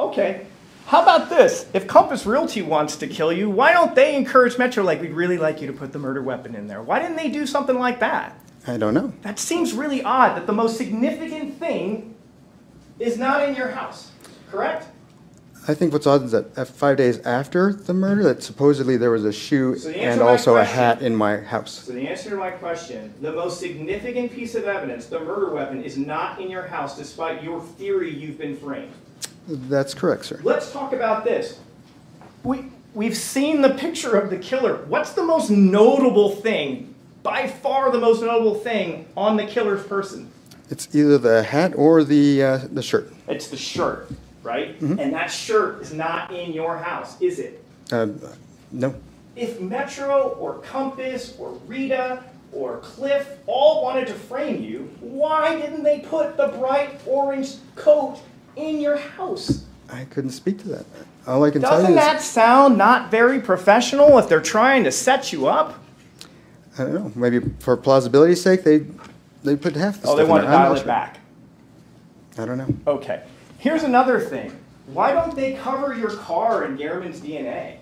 Okay. How about this? If Compass Realty wants to kill you, why don't they encourage Metro like we'd really like you to put the murder weapon in there? Why didn't they do something like that? I don't know. That seems really odd that the most significant thing is not in your house, correct? I think what's odd is that uh, five days after the murder, that supposedly there was a shoe So and also a hat in my house. So the answer to my question, the most significant piece of evidence, the murder weapon, is not in your house despite your theory you've been framed. That's correct, sir. Let's talk about this. We, we've seen the picture of the killer. What's the most notable thing, by far the most notable thing on the killer's person? It's either the hat or the uh, the shirt. It's the shirt, right? Mm-hmm. And that shirt is not in your house, is it? Uh, no. If Metro or Compass or Rita or Cliff all wanted to frame you, why didn't they put the bright orange coat in your house? I couldn't speak to that. All I can tell Doesn't you is that sound not very professional if they're trying to set you up? I don't know. Maybe for plausibility's sake, they they put half the Oh, stuff they want to. I'm dial it sure. back. I don't know. Okay. Here's another thing. Why don't they cover your car in German's DNA?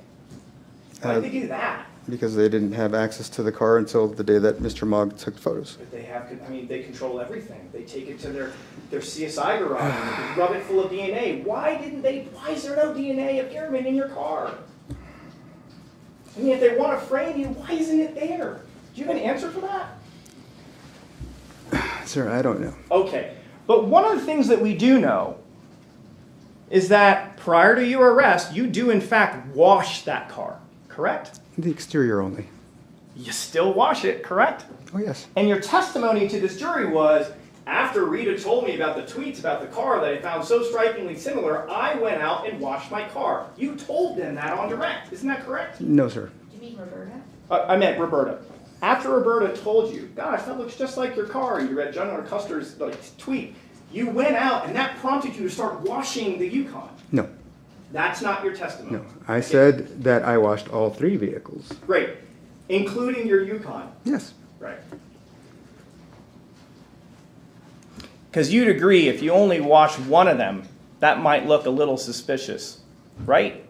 Why Uh, did they do that? Because they didn't have access to the car until the day that Mr. Mogg took the photos. But they have, I mean, they control everything. They take it to their, their CSI garage and rub it full of DNA. Why didn't they, why is there no DNA of German in your car? I mean, if they want to frame you, why isn't it there? Do you have an answer for that? Sir, I don't know. Okay, but one of the things that we do know is that prior to your arrest, you do in fact wash that car, correct? The exterior only. You still wash it, correct? Oh, yes. And your testimony to this jury was after Rita told me about the tweets about the car that I found so strikingly similar, I went out and washed my car. You told them that on direct, isn't that correct? No, sir. Do you mean Roberta? Uh, I meant Roberta. After Roberta told you, gosh, that looks just like your car, and you read John R. Custer's like, tweet, you went out and that prompted you to start washing the Yukon. No. That's not your testimony. No. I said that I washed all three vehicles. Great. Including your Yukon. Yes. Right. Because you'd agree if you only wash one of them, that might look a little suspicious, right?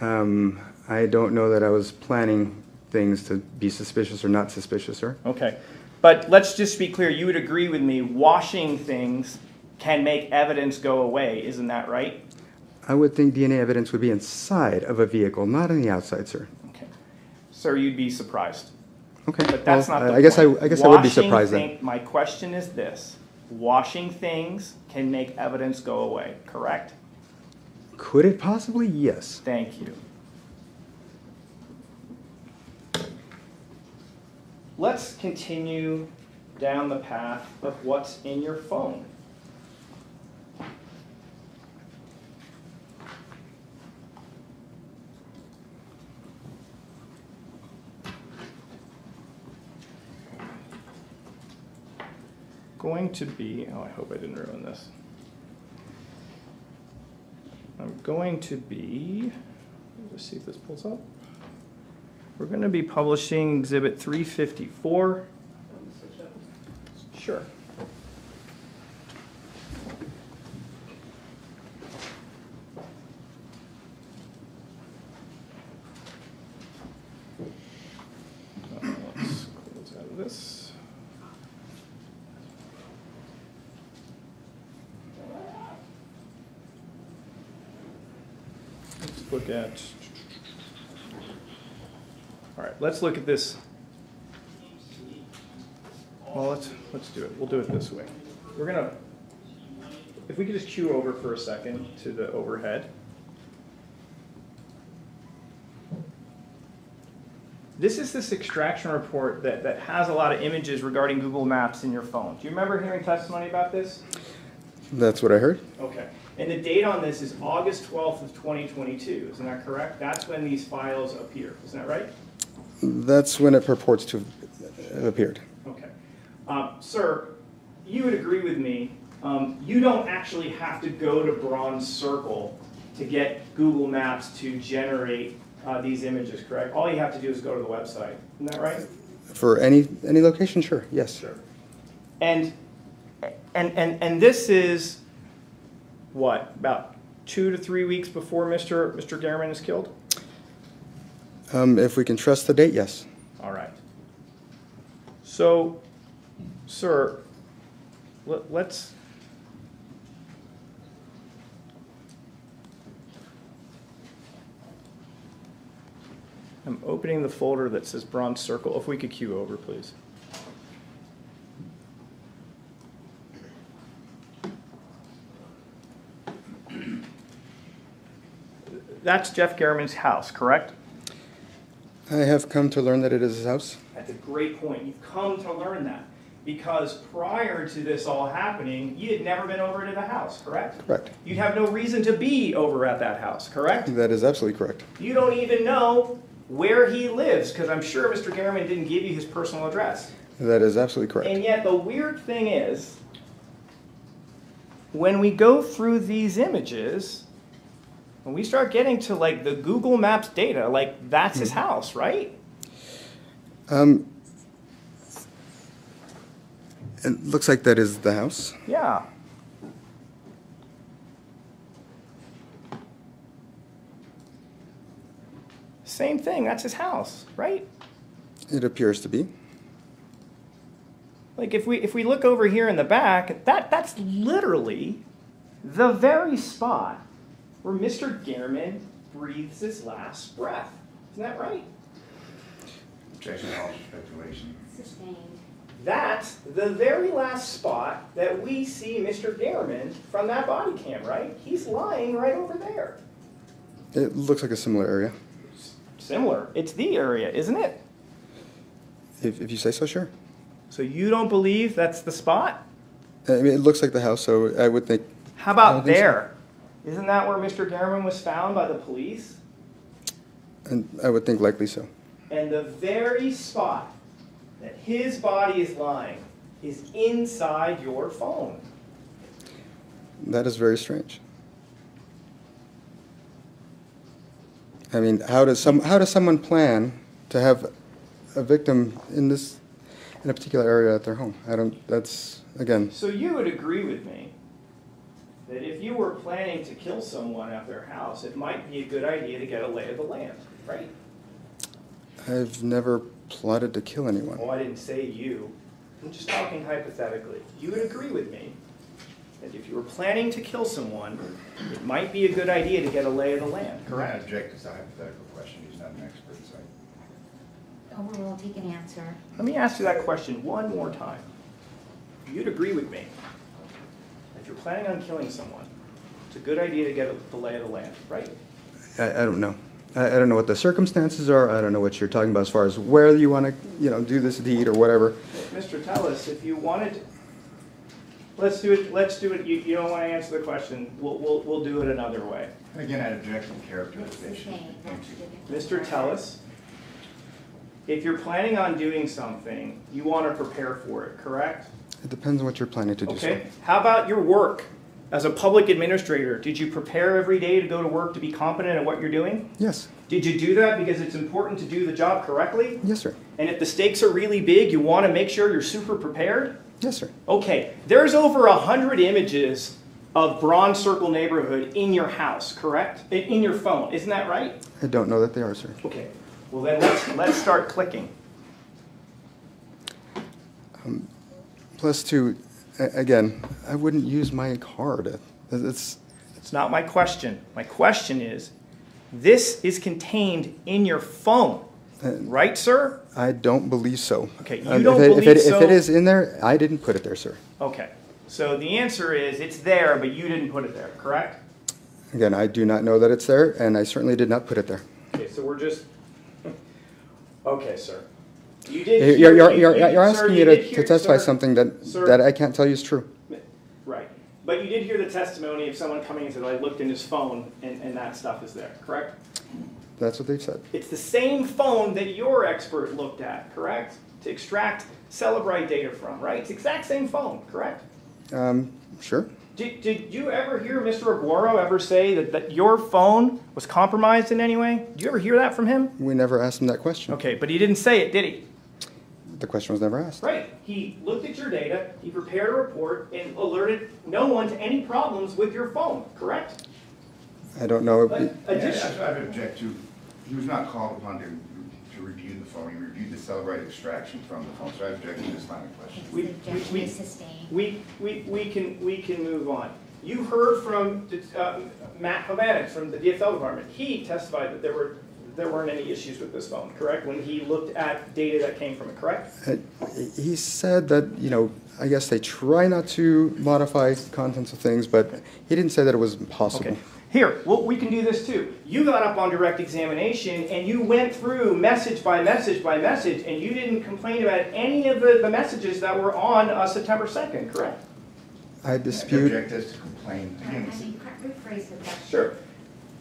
Um, I don't know that I was planning things to be suspicious or not suspicious, sir. Okay. But let's just be clear you would agree with me washing things can make evidence go away, isn't that right? I would think DNA evidence would be inside of a vehicle, not on the outside, sir. Okay. Sir, you'd be surprised. Okay. But that's well, not the I guess I, point. I guess I would be Washing surprised then. My question is this washing things can make evidence go away, correct? Could it possibly? Yes. Thank you. Let's continue down the path of what's in your phone. Going to be, oh, I hope I didn't ruin this. I'm going to be, let's see if this pulls up. We're going to be publishing Exhibit 354. Sure. Uh, Let's close out of this. Let's look at. All right, let's look at this. Well, let's let's do it. We'll do it this way. We're gonna. If we could just cue over for a second to the overhead. This is this extraction report that, that has a lot of images regarding Google Maps in your phone. Do you remember hearing testimony about this? That's what I heard. Okay. And the date on this is August 12th of 2022. Isn't that correct? That's when these files appear. Isn't that right? That's when it purports to have appeared. Okay. Um, sir, you would agree with me. Um, you don't actually have to go to Bronze Circle to get Google Maps to generate uh, these images, correct? All you have to do is go to the website. Isn't that right? For any any location, sure. Yes. Sure. And and and and this is what about two to three weeks before Mr. Mr. German is killed? Um, if we can trust the date, yes. All right. So, sir, let, let's. I'm opening the folder that says Bronze Circle. If we could cue over, please. That's Jeff German's house, correct? I have come to learn that it is his house. That's a great point. You've come to learn that. Because prior to this all happening, you had never been over to the house, correct? Correct. You'd have no reason to be over at that house, correct? That is absolutely correct. You don't even know where he lives, because I'm sure Mr. German didn't give you his personal address. That is absolutely correct. And yet, the weird thing is, when we go through these images, when we start getting to like the Google Maps data, like that's his house, right? Um, it looks like that is the house. Yeah. Same thing, that's his house, right? It appears to be. Like if we if we look over here in the back, that that's literally the very spot where Mr. German breathes his last breath. Isn't that right? Objection, all speculation. Sustained. That's the very last spot that we see Mr. German from that body cam, right? He's lying right over there. It looks like a similar area. Similar. It's the area, isn't it? If, if you say so, sure. So you don't believe that's the spot? I mean, it looks like the house, so I would think. How about don't so. Isn't that where Mr. German was found by the police? And I would think likely so. And the very spot that his body is lying is inside your phone. That is very strange. I mean, how does some how does someone plan to have a victim in this in a particular area at their home? I don't. That's again. So you would agree with me that if you were planning to kill someone at their house, it might be a good idea to get a lay of the land, right? I've never plotted to kill anyone. Oh, I didn't say you. I'm just talking hypothetically. You would agree with me that if you were planning to kill someone, it might be a good idea to get a lay of the land, Correct. correct? Object is a hypothetical question, he's not an expert, so. Overruled, oh, take an answer. Let me ask you that question one more time. You'd agree with me. If you're planning on killing someone, it's a good idea to get the lay of the land, right? I, I don't know. I, I don't know what the circumstances are. I don't know what you're talking about as far as where you want to, you know, do this deed or whatever. Mr. Telles, if you wanted, let's do it, let's do it, you, you don't want to answer the question, we'll, we'll, we'll do it another way. And again, I object to characterization. Thank you. Mr. Telles, if you're planning on doing something, you want to prepare for it, correct? It depends on what you're planning to do. so. Okay, how about your work? As a public administrator, did you prepare every day to go to work to be competent at what you're doing? Yes. Did you do that because it's important to do the job correctly? Yes, sir. And if the stakes are really big, you want to make sure you're super prepared? Yes, sir. Okay, there's over a hundred images of Bronze Circle neighborhood in your house, correct? In, in your phone, isn't that right? I don't know that they are, sir. Okay, well then let's, let's start clicking. Plus, two, again, I wouldn't use my card. It's It's not my question. My question is, this is contained in your phone, right, sir? I don't believe so. Okay, you Um, don't if it, if believe it, so? If it is in there, I didn't put it there, sir. Okay, so the answer is it's there, but you didn't put it there, correct? Again, I do not know that it's there, and I certainly did not put it there. Okay, so we're just, okay, sir. You did. You're, you're, you- you're, you- you're sir, asking me to, to testify something that, that I can't tell you is true. Right, but you did hear the testimony of someone coming and said, I looked in his phone and, and that stuff is there, correct? That's what they've said. It's the same phone that your expert looked at, correct? To extract Cellebrite data from, right? It's the exact same phone, correct? Um, sure. Did, did you ever hear Mr. Aguero ever say that, that your phone was compromised in any way? Did you ever hear that from him? We never asked him that question. Okay, but he didn't say it, did he? The question was never asked. Right. He looked at your data, he prepared a report, and alerted no one to any problems with your phone, correct? I don't know. But Yeah, addition, that's I would object to. He was not called upon to, to review the phone. He reviewed the Cellebrite extraction from the phone, so I object to this line of questioning. We- The objection we- is sustained. we, we, we can, we can move on. You heard from uh, Matt Hovanec from the DFL department. He testified that there were, there weren't any issues with this phone, correct? When he looked at data that came from it, correct? Uh, He said that, you know, I guess they try not to modify contents of things, but he didn't say that it was impossible. Okay. Here, well, we can do this too. You got up on direct examination and you went through message by message by message and you didn't complain about any of the, the messages that were on uh, September 2nd, correct? I I dispute, object as to complain. I Again, mean, rephrase the question. Sure.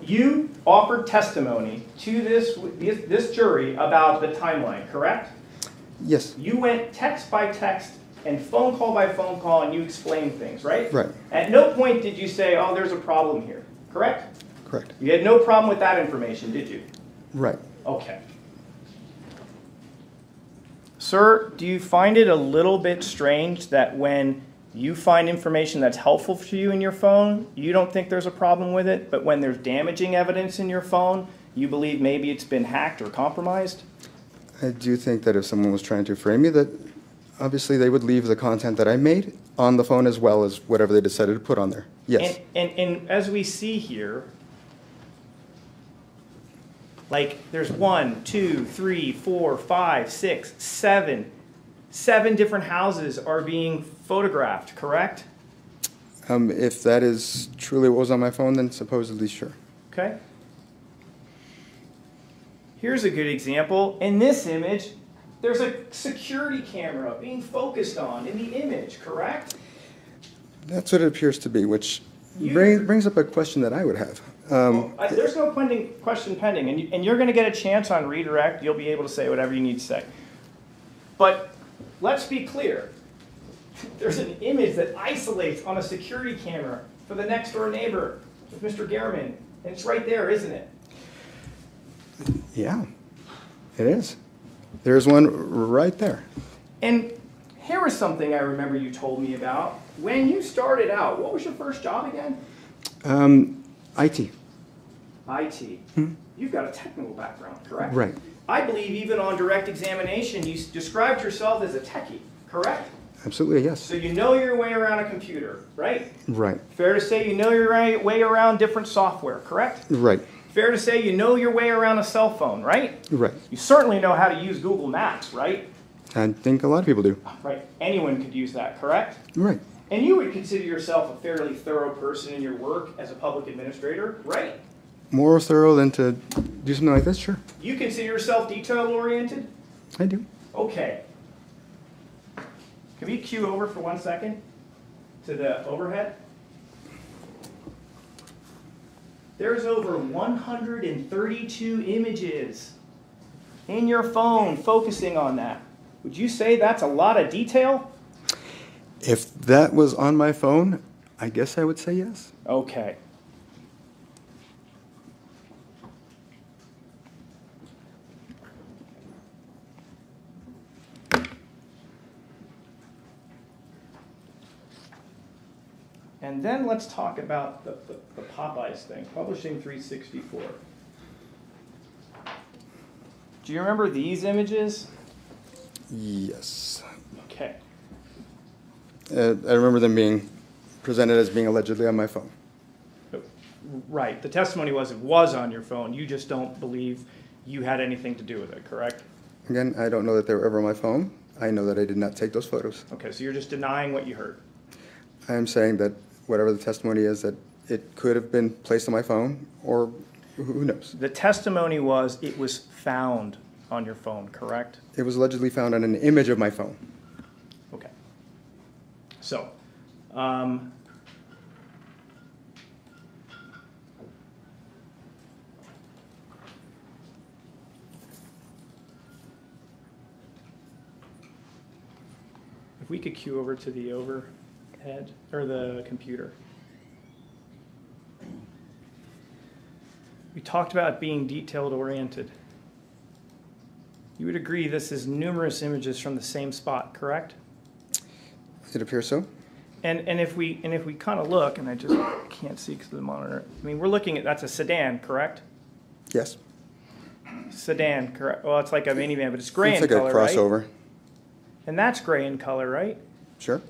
You offered testimony to this, this this jury about the timeline, correct? yes, You went text by text and phone call by phone call and you explained things, right? right, At no point did you say, oh, there's a problem here, correct? correct, You had no problem with that information, did you? right. Okay. Sir, do you find it a little bit strange that when you find information that's helpful to you in your phone, you don't think there's a problem with it, but when there's damaging evidence in your phone, you believe maybe it's been hacked or compromised? I do think that if someone was trying to frame me, that obviously they would leave the content that I made on the phone as well as whatever they decided to put on there. Yes, And, and, and as we see here, like there's one, two, three, four, five, six, seven, seven different houses are being photographed, correct? um, if that is truly what was on my phone, then supposedly sure. Okay? Here's a good example. In this image, there's a security camera being focused on in the image, correct? That's what it appears to be, which You- brings, brings up a question that I would have. Um, Well, I- There's no pending, question pending, and, you, and you're gonna get a chance on redirect, you'll be able to say whatever you need to say. But let's be clear, there's an image that isolates on a security camera for the next door neighbor with Mr. German, and it's right there, isn't it? yeah, it is. There's one right there. And here was something I remember you told me about. When you started out, what was your first job again? Um, IT. IT. You've got a technical background, correct? Right. I believe even on direct examination, you described yourself as a techie, correct? Absolutely, yes. So you know your way around a computer, right? Right, Fair to say you know your way around different software, correct? right, Fair to say you know your way around a cell phone, right? right. You certainly know how to use Google Maps, right? I think a lot of people do. Right. Anyone could use that, correct? Right, And you would consider yourself a fairly thorough person in your work as a public administrator, right? more thorough than to do something like this, sure. You consider yourself detail oriented? I do. Okay. Can we cue over for one second to the overhead? There's over 132 images in your phone focusing on that. Would you say that's a lot of detail? If that was on my phone, I guess I would say yes. Okay. And then let's talk about the, the, the Popeyes thing, Publishing 364. Do you remember these images? Yes. Okay. Uh, I remember them being presented as being allegedly on my phone. Right, the testimony was it was on your phone, you just don't believe you had anything to do with it, correct? Again, I don't know that they were ever on my phone. I know that I did not take those photos. Okay, so you're just denying what you heard. I am saying that whatever the testimony is, that it could have been placed on my phone, or who knows? The testimony was it was found on your phone, correct? It was allegedly found on an image of my phone. Okay. So, um, if we could cue over to the overhead or the computer. We talked about being detailed oriented. You would agree this is numerous images from the same spot, correct? It appears so. And, and if we, and if we kind of look, and I just can't see because of the monitor, I mean, we're looking at, that's a sedan, correct? Yes. Sedan, correct? Well, it's like a minivan, but it's gray It's in like a color, right? crossover. And that's gray in color, right? Sure.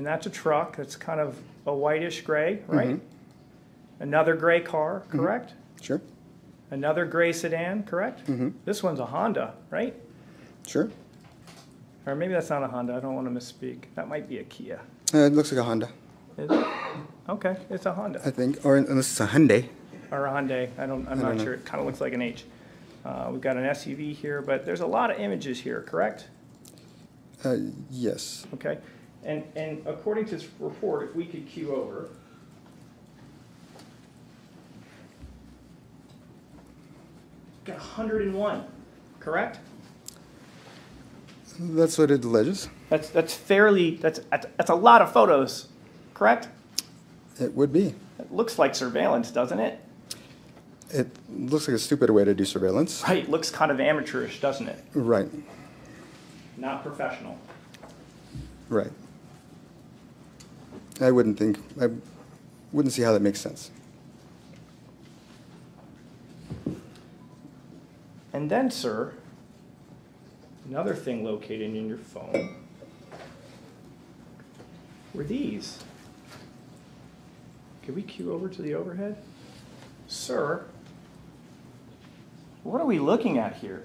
And that's a truck that's kind of a whitish gray, right? Mhm. Another gray car, correct? Sure. Another gray sedan, correct? Mhm. This one's a Honda, right? Sure. Or maybe that's not a Honda. I don't want to misspeak. That might be a Kia. Uh, it looks like a Honda, it? Okay, it's a Honda I think, or unless it's a Hyundai. or a Hyundai. I don't. I'm I not don't know. sure. It kind of looks like an H. Uh, we've got an SUV here, but there's a lot of images here, correct? Uh, yes. Okay, and and according to this report, if we could cue over. Got 101, correct? That's what it alleges. That's that's fairly that's that's, that's a lot of photos, correct? It would be. It looks like surveillance, doesn't it? It looks like a stupid way to do surveillance. Right, looks kind of amateurish, doesn't it? Right. Not professional. Right. I wouldn't think, I wouldn't see how that makes sense. And then, sir, another thing located in your phone were these. Can we cue over to the overhead? Sir, what are we looking at here?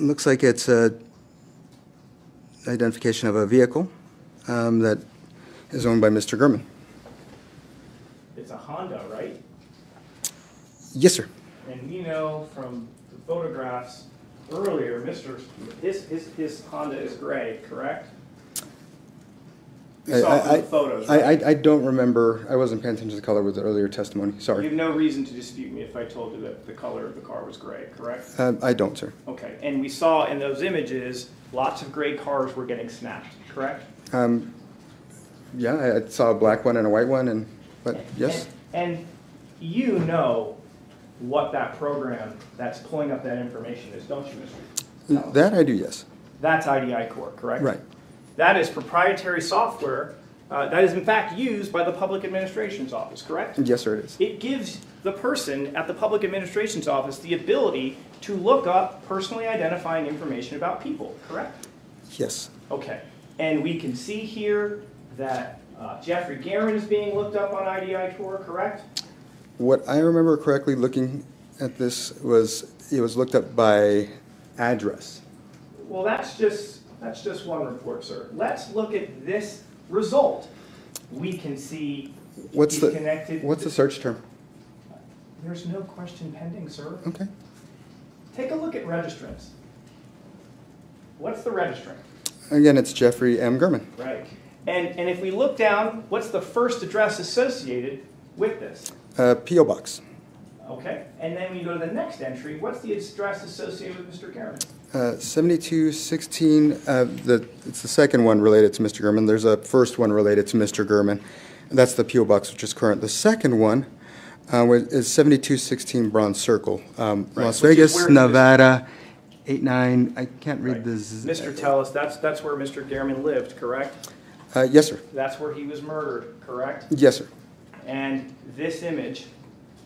Looks like it's a identification of a vehicle um, that is owned by Mr. German. It's a Honda, right? Yes, sir. And we know from the photographs earlier, Mr. His, his, his Honda is gray, correct? I- saw I- photos, I, right? I, I don't remember, I wasn't paying attention to the color with the earlier testimony, Sorry. You have no reason to dispute me if I told you that the color of the car was gray, correct? Uh, I don't, sir. Okay, and we saw in those images, lots of gray cars were getting snapped, correct? Um, Yeah, I I saw a black one and a white one, and, but yes, And and you know what that program that's pulling up that information is, don't you, Mr.? That I do, yes. That's IDI Core, correct? Right. That is proprietary software uh, that is in fact used by the Public Administration's Office, correct? Yes, sir, it is. It gives the person at the Public Administration's Office the ability to look up personally identifying information about people, correct? Yes. Okay, and we can see here that uh, Jeffrey German is being looked up on IDI Core, correct? What I remember correctly looking at this was, it was looked up by address. Well, that's just, that's just one report, sir. Let's look at this result. We can see What's the, connected. what's the search term? There's no question pending, sir. Okay. Take a look at registrants. What's the registrant? Again, it's Jeffrey M. German. Right. And, and if we look down, what's the first address associated with this? Uh, P.O. Box, Okay, and then we go to the next entry, what's the address associated with Mr. Garrett? Uh, 7216, uh, the, it's the second one related to Mr. German. There's a first one related to Mr. German. and That's the P.O. Box, which is current. The second one uh, is 7216 Bronze Circle, um, Right, Las Vegas, Nevada, 89, I can't read Right. this. Mr. Telles, that's, that's where Mr. German lived, correct? Uh, Yes, sir. That's where he was murdered, correct? Yes, sir. And this image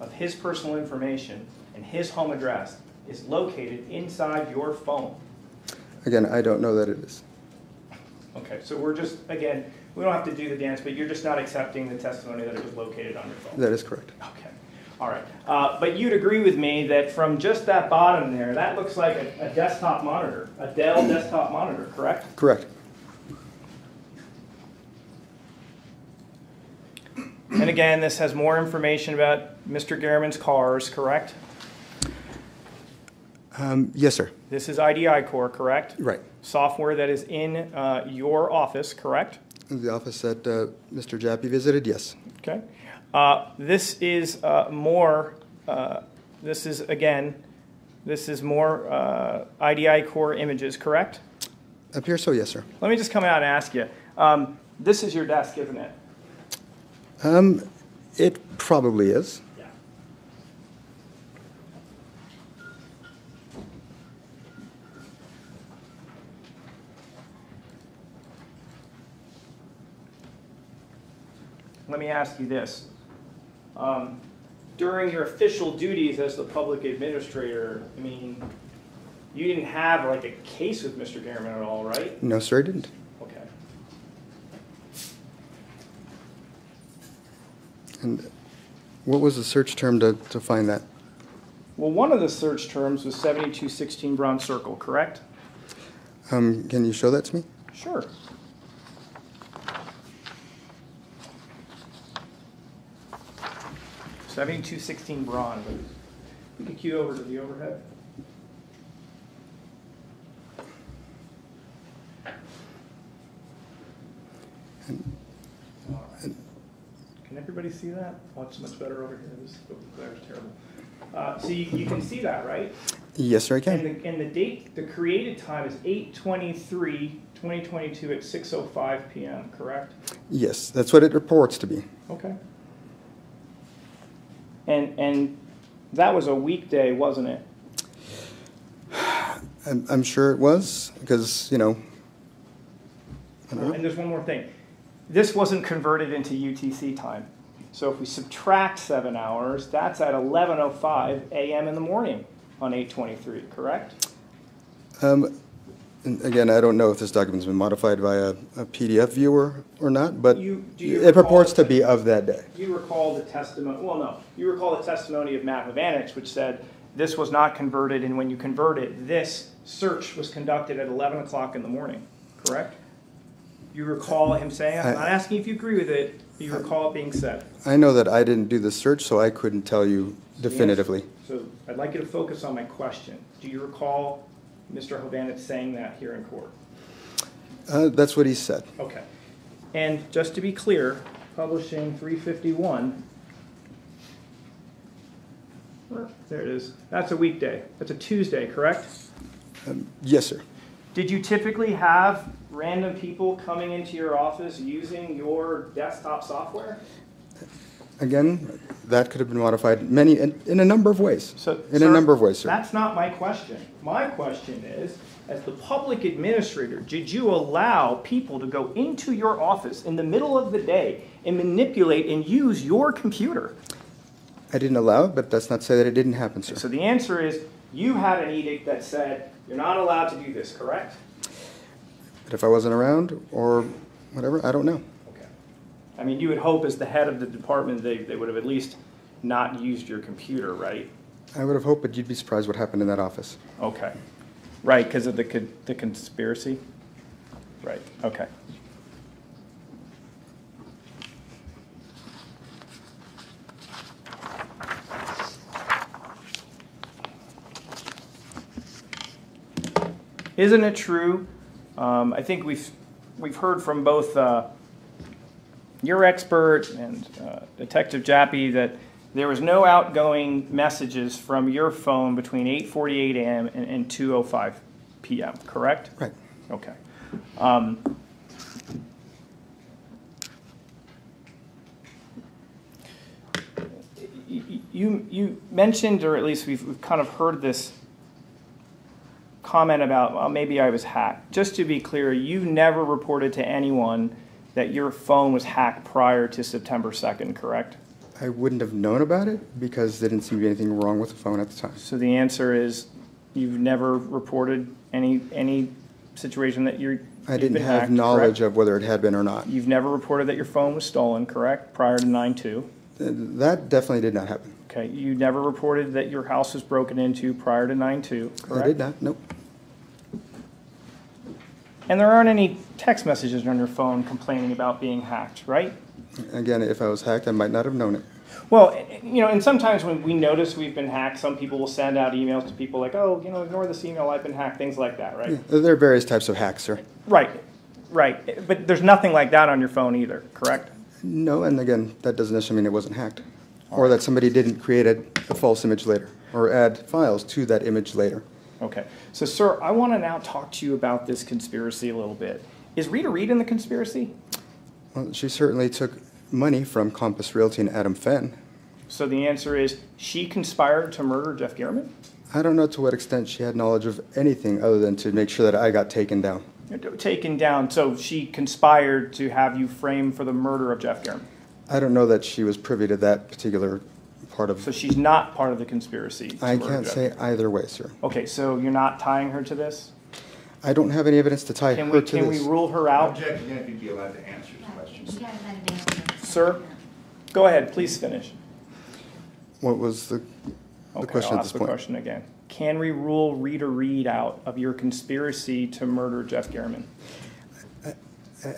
of his personal information and his home address is located inside your phone. Again, I don't know that it is. Okay, so we're just, again, we don't have to do the dance, but you're just not accepting the testimony that it was located on your phone. That is correct. Okay, all right. Uh, But you'd agree with me that from just that bottom there, that looks like a a desktop monitor, a Dell desktop monitor, correct? Correct. And again, this has more information about Mr. German's cars, correct? Um, Yes, sir. This is IDI Core, correct? Right. Software that is in uh, your office, correct? The office that uh, Mr. Jappy visited, yes. Okay. Uh, This is uh, more, uh, this is, again, this is more uh, IDI Core images, correct? Appears so, yes, sir. Let me just come out and ask you. Um, This is your desk, isn't it? Um, It probably is. Let me ask you this. Um, During your official duties as the public administrator, I mean, you didn't have like a case with Mr. German at all, right? No, sir, I didn't. Okay. And what was the search term to, to find that? Well, one of the search terms was 7216 Bronze Circle, correct? Um, can you show that to me? Sure. Seventy-two sixteen Bronze. We can cue over to the overhead. Can everybody see that? Oh, it's much better over here. This glare is terrible. Uh, so you, you can see that, right? Yes, sir, I And can. the, and the date, the created time is 8/23, 2022 at 6:05 PM, correct? Yes, that's what it reports to be. Okay. And, and that was a weekday, wasn't it? I'm, I'm sure it was, because, you know, I don't know. And there's one more thing. This wasn't converted into UTC time. So if we subtract seven hours, that's at 11:05 AM in the morning on 8/23, correct? Um, and again, I don't know if this document's been modified by a, a PDF viewer or not, but You- do you it purports to be of that day. You recall the testimony, well, no, you recall the testimony of Matt Hovanich, which said this was not converted, and when you convert it, this search was conducted at 11 o'clock in the morning, correct? You recall him saying, I'm not asking if you agree with it, but you recall it being said. I know that I didn't do the search, so I couldn't tell you definitively. So I'd like you to focus on my question. Do you recall Mr. Hovanich saying that here in court? Uh, that's what he said. Okay. And just to be clear, publishing 351, there it is. That's a weekday. That's a Tuesday, correct? Yes, sir. Did you typically have random people coming into your office using your desktop software? Again, that could have been modified many, in, in a number of ways. So, In a number of ways, sir. That's not my question. My question is, as the public administrator, did you allow people to go into your office in the middle of the day and manipulate and use your computer? I didn't allow it, but that's not to say that it didn't happen, sir. So the answer is, you had an edict that said, you're not allowed to do this, correct? But if I wasn't around or whatever, I don't know. I mean, you would hope as the head of the department, they, they would have at least not used your computer, right? I would have hoped, but you'd be surprised what happened in that office. Okay. Right, because of the, con- the conspiracy? Right, okay. Isn't it true? Um, I think we've, we've heard from both, uh, your expert and uh, Detective Jappy that there was no outgoing messages from your phone between 8:48 a.m. and, and 2:05 p.m. Correct? Right. Okay. Um, you you mentioned, or at least we've, we've kind of heard this comment about well, maybe I was hacked. Just to be clear, you never reported to anyone that your phone was hacked prior to September 2nd, correct? I wouldn't have known about it because there didn't seem to be anything wrong with the phone at the time. So the answer is you've never reported any any situation that you're I didn't have hacked, knowledge correct? of whether it had been or not. You've never reported that your phone was stolen, correct? Prior to 9/2. Uh, That definitely did not happen. Okay. You never reported that your house was broken into prior to 9/2, correct? I did not, nope. And there aren't any text messages on your phone complaining about being hacked, right? Again, if I was hacked, I might not have known it. Well, you know, and sometimes when we notice we've been hacked, some people will send out emails to people like, "Oh, you know, ignore this email. I've been hacked." Things like that, right? Yeah, There are various types of hacks, sir. Right, right. But there's nothing like that on your phone either, correct? No, and again, that doesn't necessarily mean it wasn't hacked. Or that somebody didn't create a, a false image later, or add files to that image later. Okay. So, sir, I want to now talk to you about this conspiracy a little bit. Is Rita Reid in the conspiracy? Well, she certainly took money from Compass Realty and Adam Fenn. So the answer is she conspired to murder Jeff German? I don't know to what extent she had knowledge of anything other than to make sure that I got taken down. Taken down. So she conspired to have you framed for the murder of Jeff German. I don't know that she was privy to that particular part of, So she's not part of the conspiracy? I murder can't Jeff? say either way, sir. Okay, so you're not tying her to this? I don't have any evidence to tie Can her we, to can we this. rule her out? Object again if you'd be allowed to answer his You questions. gotta let him answer. Sir? Go ahead, please finish. What was the, the Okay, question I'll at ask this the point? question again. Can we rule Rita Reid out of your conspiracy to murder Jeff German? I,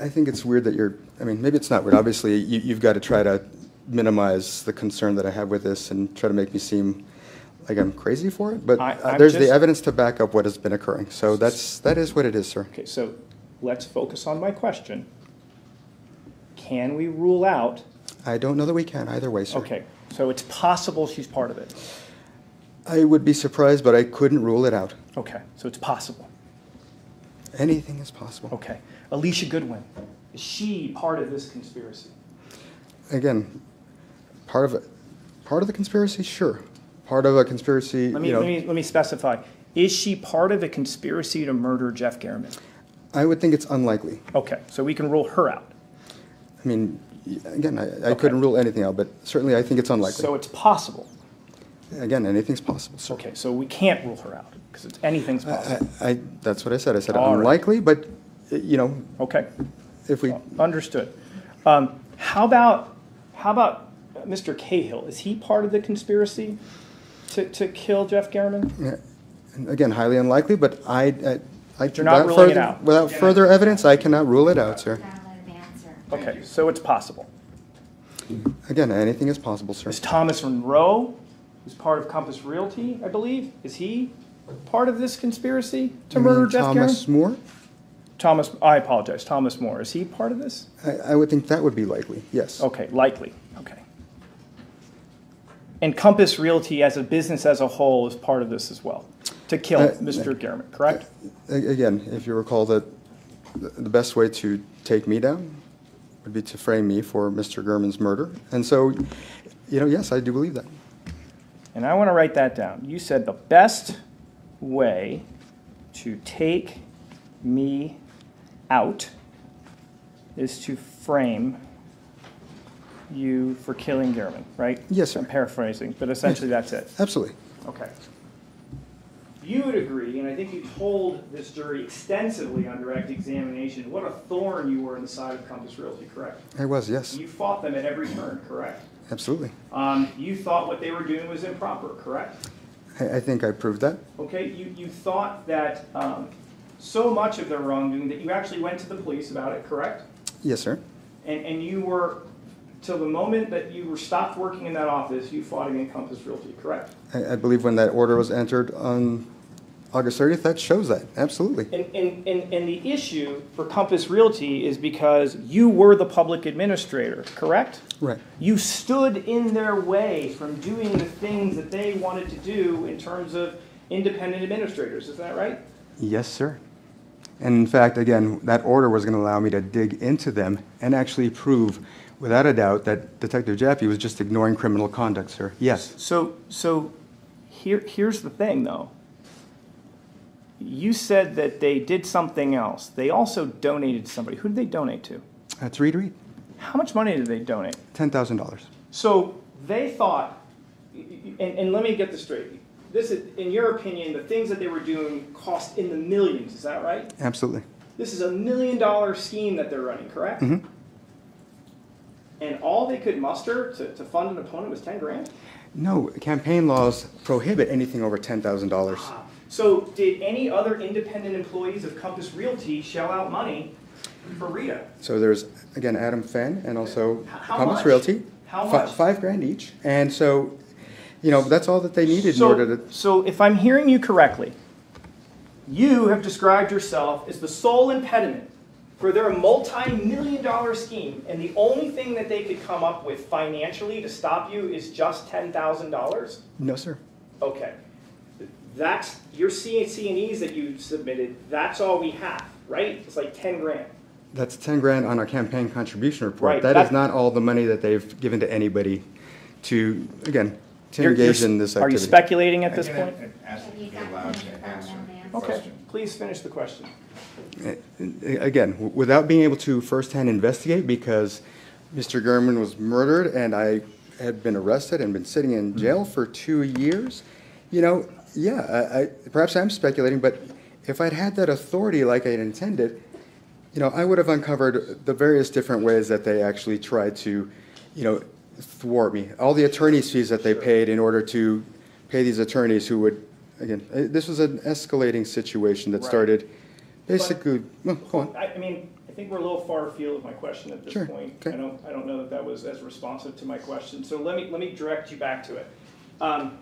I think it's weird that you're, I mean, maybe it's not weird. Obviously, you, you've got to try to minimize the concern that I have with this and try to make me seem like I'm crazy for it. But I- uh, I'm there's just- the evidence to back up what has been occurring. So that's, that is what it is, sir. Okay, so let's focus on my question. Can we rule out, I don't know that we can either way, sir. okay, so it's possible she's part of it. I would be surprised, but I couldn't rule it out. Okay, so it's possible. Anything is possible. Okay. Alicia Goodwin, is she part of this conspiracy? Again, part of it, part of the conspiracy, sure. Part of a conspiracy, Let you me, know, let me, let me specify. Is she part of a conspiracy to murder Jeff German? I would think it's unlikely. Okay, so we can rule her out. I mean, again, I, I Okay. couldn't rule anything out, but certainly I think it's unlikely. So it's possible. Again, anything's possible, sir. Okay, so we can't rule her out, because it's, anything's possible. I, I- that's what I said. I said All right. unlikely, but, uh, you know, Okay, if we, understood. Um, how about, how about Mr. Cahill? Is he part of the conspiracy to, to kill Jeff German? again, highly unlikely, but I, I. I- you're not without ruling it further- out. Without further evidence, I cannot rule it out, sir. You gotta answer. Okay, so it's possible. Again, anything is possible, sir. Is Thomas Monroe, who's part of Compass Realty, I believe, is he part of this conspiracy to You murder mean Jeff German? Thomas Moore? Thomas, I apologize, Thomas Moore, is he part of this? I, I would think that would be likely, yes. Okay, likely, okay. And Compass Realty as a business as a whole is part of this as well, to kill Uh, Mr. German, correct? Again, if you recall that the best way to take me down would be to frame me for Mr. German's murder. And so, you know, yes, I do believe that. And I want to write that down. You said the best way to take me out is to frame you for killing German, right? Yes, sir. I'm paraphrasing, but essentially that's it. Absolutely. Okay. You would agree, and I think you told this jury extensively on direct examination, what a thorn you were in the side of Compass Realty, correct? I was, yes, You fought them at every turn, correct? absolutely. Um, you thought what they were doing was improper, correct? I, I think I proved that. Okay, you, you thought that um, so much of their wrongdoing that you actually went to the police about it, correct? Yes, sir. And, and you were, till the moment that you were stopped working in that office, you fought against Compass Realty, correct? I, I believe when that order was entered on August 30th, that shows that, absolutely. And, and, and, and the issue for Compass Realty is because you were the public administrator, correct? Right. You stood in their way from doing the things that they wanted to do in terms of independent administrators, is that right? Yes, sir. And in fact, again, that order was going to allow me to dig into them and actually prove, without a doubt, that Detective Jaffe was just ignoring criminal conduct, sir. Yes. So, so here, here's the thing, though. You said that they did something else. They also donated to somebody. Who did they donate to? That's Reed Reed. How much money did they donate? $10,000. So they thought, and, and let me get this straight. This is, in your opinion, the things that they were doing cost in the millions. Is that right? Absolutely. This is a million dollar scheme that they're running, correct? Mhm. And all they could muster to, to fund an opponent was 10 grand? No, campaign laws prohibit anything over $10,000. Ah. So, did any other independent employees of Compass Realty shell out money for Rita? So there's, again, Adam Fenn and also how Compass much? Realty. How much? Five grand each. And so, you know, that's all that they needed in order to, so, if I'm hearing you correctly, you have described yourself as the sole impediment for their multi-million dollar scheme, and the only thing that they could come up with financially to stop you is just ten thousand dollars. no, sir. Okay, that's your CNCs that you submitted. That's all we have, right? It's like ten grand. That's 10 grand on our campaign contribution report. Right, That that- is not all the money that they've given to anybody to, again, to You're- you're engage in this activity. Are you speculating at this Again, point? I- I Ask Have you be got allowed to to answer follow the them? Okay, question. please finish the question. Again, w- without being able to firsthand investigate, because Mr. German was murdered and I had been arrested and been sitting in jail hmm. for two years, you know, yeah, I, I, perhaps I'm speculating, but if I'd had that authority like I'd intended, you know, I would have uncovered the various different ways that they actually tried to, you know, thwart me. All the attorney's fees that they paid in order to pay these attorneys who would, again, eh, this was an escalating situation that Right. started basically, well, go on. I, I mean, I think we're a little far afield of my question at this Sure, point. okay. I don't, I don't know that that was as responsive to my question, so let me, let me direct you back to it. Um,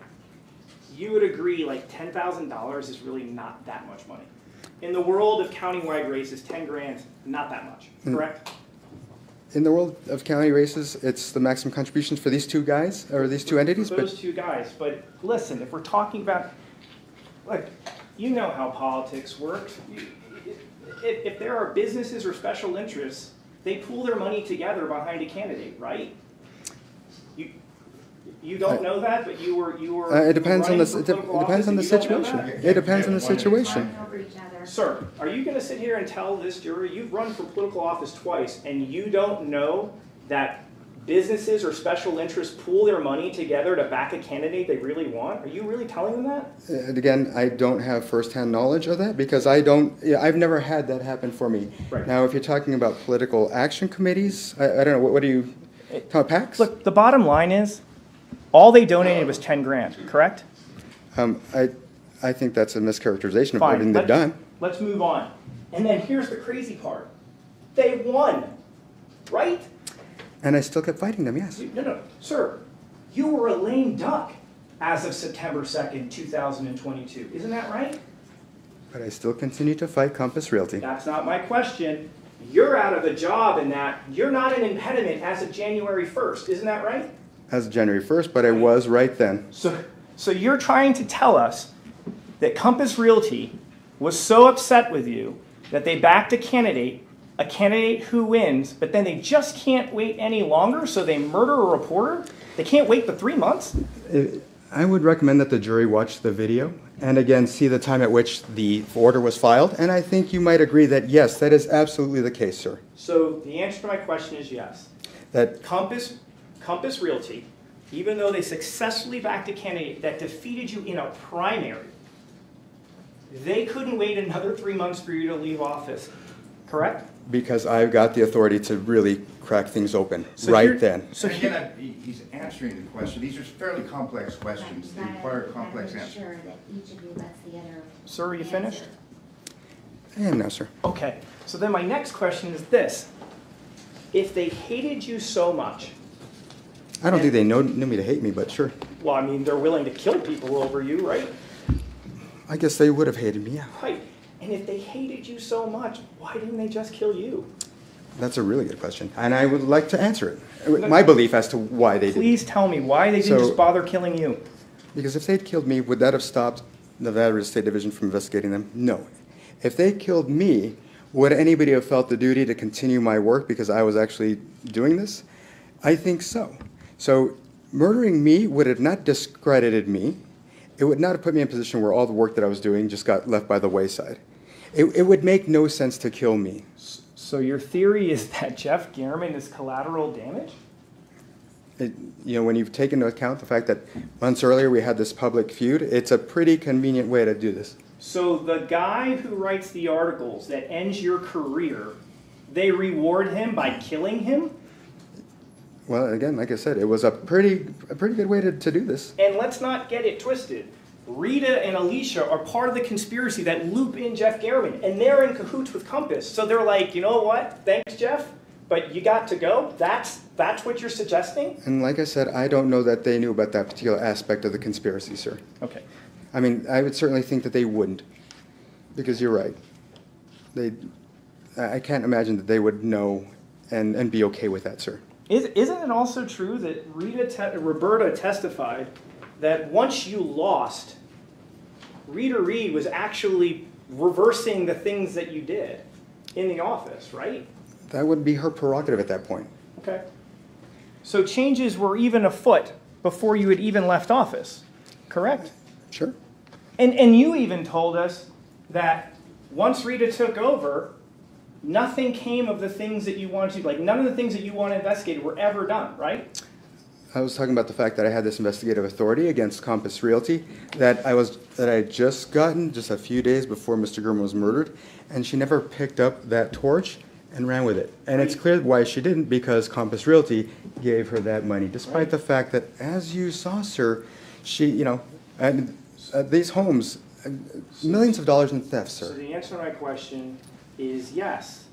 You would agree, like, ten thousand dollars is really not that much money. In the world of countywide races, ten grand, not that much, Mm. correct? In the world of county races, it's the maximum contributions for these two guys, or these two entities, but those two guys, but listen, if we're talking about, like, you know how politics works. If, if there are businesses or special interests, they pool their money together behind a candidate, right? You, you don't know that, but you were, you were. Uh, it depends on the, it de- it depends on the and you don't know situation. It depends on the Yeah, one minute. situation. Talking over each other. Sir, are you gonna sit here and tell this jury, you've run for political office twice, and you don't know that businesses or special interests pool their money together to back a candidate they really want? Are you really telling them that? And again, I don't have firsthand knowledge of that because I don't, yeah, I've never had that happen for me. Right. Now, if you're talking about political action committees, I, I don't know, what, what do you, talk PACs? Look, the bottom line is, all they donated was ten grand, correct? Um, I, I think that's a mischaracterization of Fine. everything they've done. Let's move on. And then here's the crazy part. They won, right? And I still kept fighting them, yes. You- No, no, sir, you were a lame duck as of September second, two thousand and twenty-two. Isn't that right? But I still continue to fight Compass Realty. That's not my question. You're out of a job in that you're not an impediment as of January first. Isn't that right? As of January 1st, but I was right then. So, so you're trying to tell us that Compass Realty was so upset with you that they backed a candidate, a candidate who wins, but then they just can't wait any longer, so they murder a reporter? They can't wait the three months? I would recommend that the jury watch the video and again see the time at which the order was filed. And I think you might agree that yes, that is absolutely the case, sir. So the answer to my question is yes. That Compass, Compass Realty, even though they successfully backed a candidate that defeated you in a primary, they couldn't wait another three months for you to leave office, correct? Because I've got the authority to really crack things open So right here- then. So And here, again, I- he- he's answering the question. These are fairly complex questions. They require gotta- complex gotta answers. sure that each of you lets the other. Sir, are you finished? answer. I am now, sir. okay, so then my next question is this. If they hated you so much, I don't think they know, knew me to hate me, but sure. well, I mean, they're willing to kill people over you, right? I guess they would have hated me, yeah. Right. And if they hated you so much, why didn't they just kill you? That's a really good question. And I would like to answer it. My belief as to why they did. Please tell me why they didn't So- just bother killing you. Because if they'd killed me, would that have stopped Nevada Real Estate Division from investigating them? No. If they killed me, would anybody have felt the duty to continue my work because I was actually doing this? I think so. So murdering me would have not discredited me. It would not have put me in a position where all the work that I was doing just got left by the wayside. It, it would make no sense to kill me. So your theory is that Jeff German is collateral damage? It, you know, when you've taken into account the fact that months earlier we had this public feud, it's a pretty convenient way to do this. So the guy who writes the articles that ends your career, they reward him by killing him? Well, again, like I said, it was a pretty, a pretty good way to, to do this. And let's not get it twisted. Rita and Alicia are part of the conspiracy that loop in Jeff German, and they're in cahoots with Compass. So they're like, you know what? Thanks, Jeff, but you got to go. That's that's what you're suggesting. And like I said, I don't know that they knew about that particular aspect of the conspiracy, sir. Okay. I mean, I would certainly think that they wouldn't, because you're right. They, I I can't imagine that they would know and, and be okay with that, sir. Is, isn't it also true that Rita te- Roberta testified that once you lost, Rita Reid was actually reversing the things that you did in the office, right? That would be her prerogative at that point. Okay. So changes were even afoot before you had even left office, correct? Sure. And, and you even told us that once Rita took over, nothing came of the things that you wanted to, like, none of the things that you want to investigate were ever done, right? I was talking about the fact that I had this investigative authority against Compass Realty that I was that I had just gotten just a few days before Mr. German was murdered, and she never picked up that torch and ran with it. And it's clear why she didn't because Compass Realty gave her that money, despite the fact that, as you saw, sir, she, you know, and uh, these homes, uh, millions of dollars in theft, sir. So the answer to my question is yes.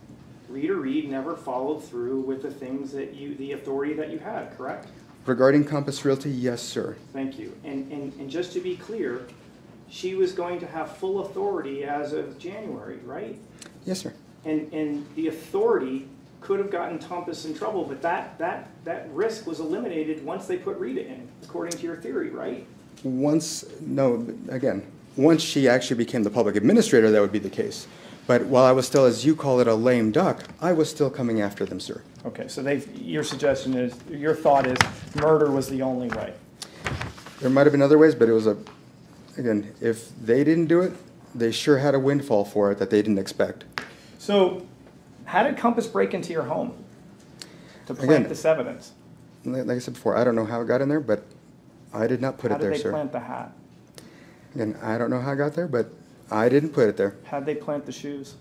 Rita Reid never followed through with the things that you, the authority that you had, correct? Regarding Compass Realty, yes, sir. Thank you. And, and, and just to be clear, she was going to have full authority as of January, right? Yes, sir. And, and the authority could have gotten Compass in trouble, but that, that, that risk was eliminated once they put Rita in, according to your theory, right? Once, no, again, once she actually became the public administrator, that would be the case. But while I was still, as you call it, a lame duck, I was still coming after them, sir. Okay, so they, your suggestion is, your thought is murder was the only way. There might have been other ways, but it was a, again, if they didn't do it, they sure had a windfall for it that they didn't expect. So, how did Compass break into your home to plant Again- this evidence? Like I said before, I don't know how it got in there, but I did not put How it did there, they sir. plant the hat? Again, I don't know how it got there, but I didn't put it there. How did they plant the shoes?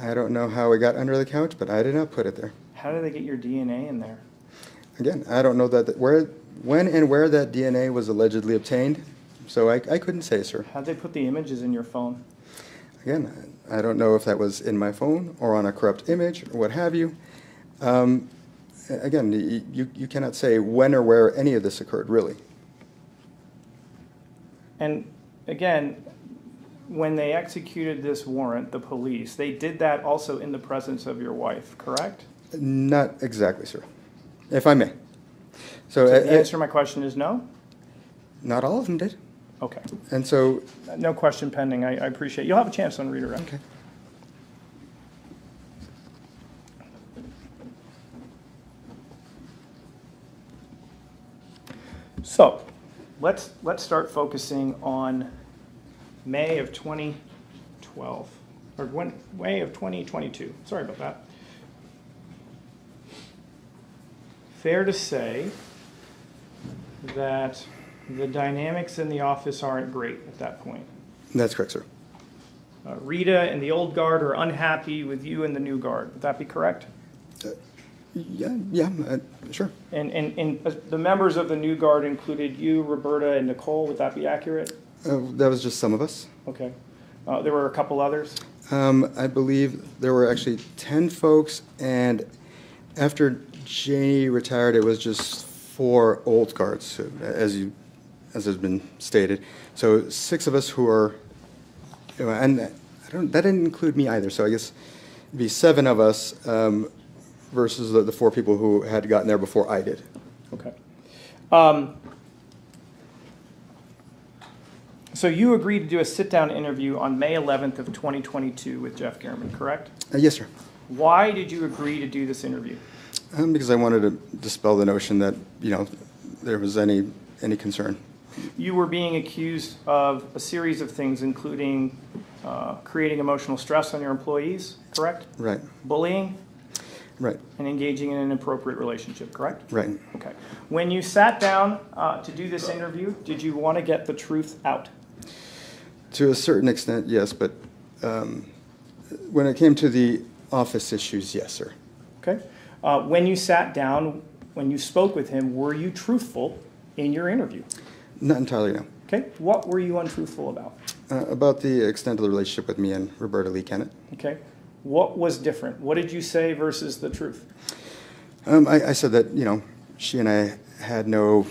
I don't know how it got under the couch, but I did not put it there. How did they get your DNA in there? Again, I don't know that, that- where, when and where that DNA was allegedly obtained, so I, I couldn't say, sir. How did they put the images in your phone? Again, I don't know if that was in my phone or on a corrupt image or what have you. Um, Again, you, you cannot say when or where any of this occurred, really. And again, when they executed this warrant, the police, they did that also in the presence of your wife, correct? Not exactly, sir, if I may. So, So uh, the answer to my question is no? not all of them did. Okay. And so, No question pending. I, I appreciate, you'll have a chance on redirect. okay. So, let's, let's start focusing on May of 2012, or when, May of 2022. Sorry about that. Fair to say that the dynamics in the office aren't great at that point. That's correct, sir. Uh, Rita and the old guard are unhappy with you and the new guard. Would that be correct? Yeah, yeah, uh, sure. And, and, and uh, the members of the new guard included you, Roberta, and Nicole. Would that be accurate? Uh, That was just some of us. Okay. Uh, there were a couple others. Um, I believe there were actually 10 folks, and after Janie retired, it was just four old guards, so, as you, as has been stated. So six of us who are, you know, and I don't, that didn't include me either, so I guess it'd be seven of us um, versus the, the four people who had gotten there before I did. Okay. Um, so you agreed to do a sit-down interview on May 11th of 2022 with Jeff German, correct? Uh, yes, sir. Why did you agree to do this interview? Um, because I wanted to dispel the notion that, you know, there was any, any concern. You were being accused of a series of things, including uh, creating emotional stress on your employees, correct? Right, Bullying right, and engaging in an inappropriate relationship, correct? right. Okay. When you sat down uh, to do this interview, did you want to get the truth out? To a certain extent, yes, but um, when it came to the office issues, yes, sir. Okay. Uh, when you sat down, when you spoke with him, were you truthful in your interview? Not entirely, no. Okay. What were you untruthful about? Uh, about the extent of the relationship with me and Roberta Lee Kennett. Okay. What was different? What did you say versus the truth? Um, I, I said that, you know, she and I had no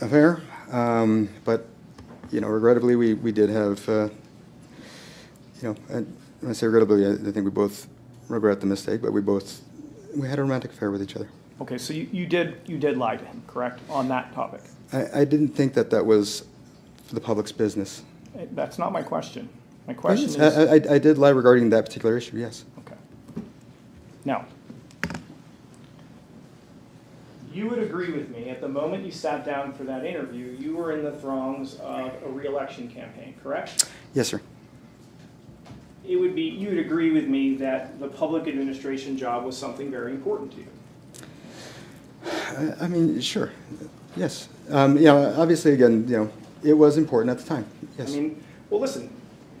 affair, um, but, you know, regrettably, we, we did have, uh, you know, and when I say regrettably, I, I think we both regret the mistake, but we both, we had a romantic affair with each other. Okay. So you, you did you did lie to him, correct, on that topic? I, I didn't think that that was for the public's business. Eh, That's not my question. My question yes, is. I, I, I did lie regarding that particular issue, yes. Okay. Now, you would agree with me, at the moment you sat down for that interview, you were in the throngs of a reelection campaign, correct? Yes, sir. it would be, you would agree with me that the public administration job was something very important to you. I, I mean, sure, yes. Um, you know, obviously, again, you know, it was important at the time, yes. I mean, well, listen,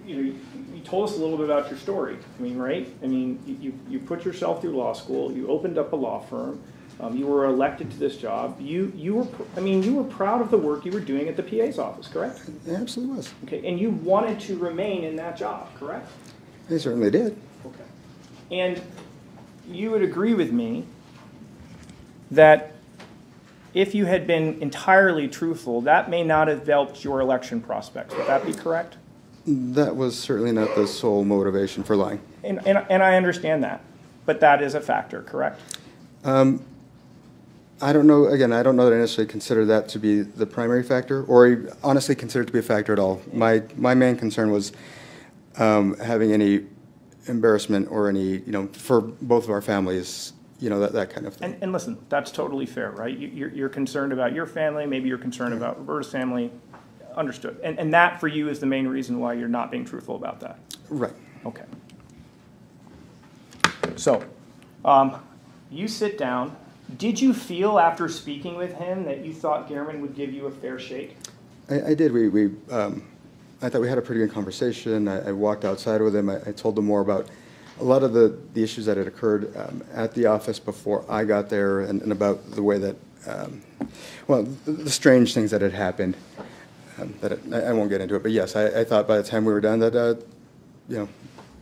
you know, you, told us a little bit about your story. I mean, right? I mean, you, you put yourself through law school, you opened up a law firm, um, you were elected to this job. You, you were, I mean, you were proud of the work you were doing at the PA's office, correct? It absolutely was. Okay, and you wanted to remain in that job, correct? I certainly did. Okay. And you would agree with me that if you had been entirely truthful, that may not have helped your election prospects. Would that be correct? That was certainly not the sole motivation for lying. And, and, and I understand that, but that is a factor, correct? I don't know, again, I don't know that I necessarily consider that to be the primary factor, or honestly consider it to be a factor at all. My, my main concern was um, having any embarrassment or any, you know, for both of our families, you know, that, that kind of And, thing. and listen, that's totally fair, right? You- You're, you're concerned about your family, maybe you're concerned about Roberta's family, understood. And, and that for you is the main reason why you're not being truthful about that. Right. Okay. So, um, you sit down. Did you feel after speaking with him that you thought German would give you a fair shake? I, I did, we, we, um, I thought we had a pretty good conversation. I, I walked outside with him, I, I told him more about a lot of the, the issues that had occurred um, at the office before I got there and, and about the way that, um, well, the, the strange things that had happened. Um, that, it- I, I won't get into it, but yes, I, I thought by the time we were done that, uh, you know,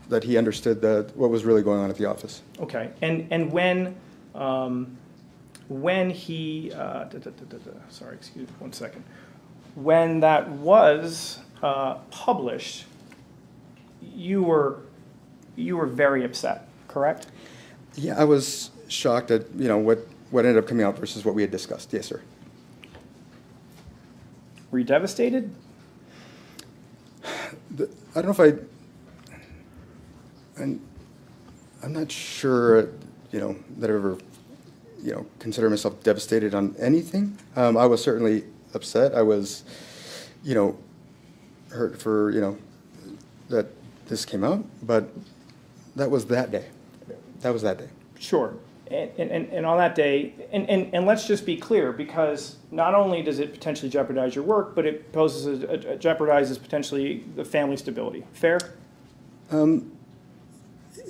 that he understood that, what was really going on at the office. Okay. And, and when, um, when he, uh, da, da, da, sorry, excuse me one second. When that was uh, published, you were, you were very upset, correct? Yeah, I was shocked at, you know, what, what ended up coming out versus what we had discussed. Yes, sir. Were you devastated? The- I don't know if I, I'm, I'm not sure, you know, that I've ever, you know, consider myself devastated on anything. Um, I was certainly upset. I was, you know, hurt for, you know, that this came out, but that was that day. That was that day. Sure. And, and, and on that day, and, and, and let's just be clear, because not only does it potentially jeopardize your work, but it poses, a- a- jeopardizes potentially the family stability. Fair? In,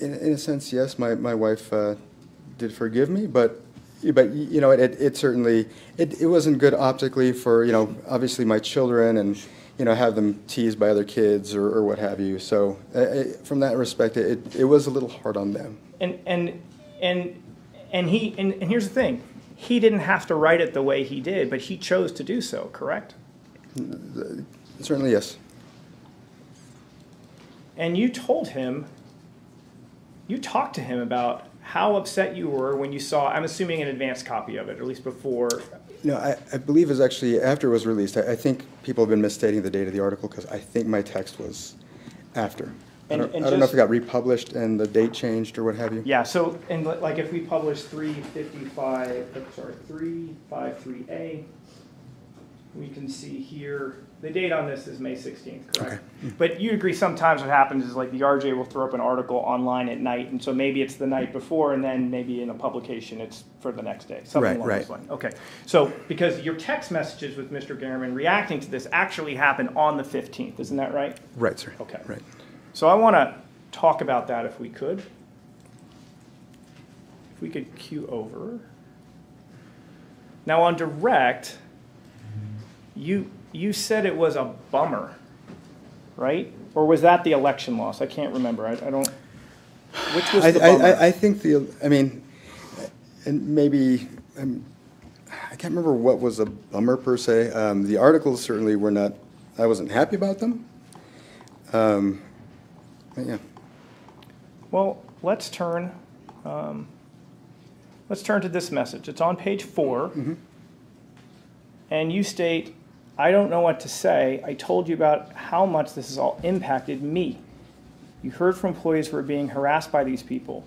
in a sense, yes, my, my wife uh, did forgive me, but, but, you know, it, it certainly, it, it wasn't good optically for, you know, obviously my children and, you know, have them teased by other kids or, or what have you. So, uh, uh, from that respect, it, it was a little hard on them. And, and, and, and he, and, and here's the thing, he didn't have to write it the way he did, but he chose to do so, correct? Certainly, yes. And you told him, you talked to him about how upset you were when you saw, I'm assuming an advanced copy of it, or at least before. No, I, I believe it was actually, after it was released, I, I think people have been misstating the date of the article because I think my text was after. I don't, and I don't know if just- it got republished and the date changed or what have you. Yeah, so, and li- like if we publish three fifty-five, sorry, three five three A, we can see here, the date on this is May sixteenth, correct? Mm. But you agree sometimes what happens is like the RJ will throw up an article online at night, and so maybe it's the night before, and then maybe in a publication, it's for the next day, something Right, along those lines. Okay, so, because your text messages with Mr. German reacting to this actually happened on the fifteenth, isn't that right? Right, sir. Okay. Right. So I want to talk about that if we could. If we could cue over. Now on direct, you, you said it was a bummer, right? Or was that the election loss? I can't remember. I, I don't, which was I, the bummer? I- I think the, I mean, and maybe, um, I can't remember what was a bummer per se. Um, the articles certainly were not, I wasn't happy about them. Um, but yeah, Well, let's turn, um, let's turn to this message. It's on page 4 And you state, I don't know what to say. I told you about how much this has all impacted me. You heard from employees who are being harassed by these people.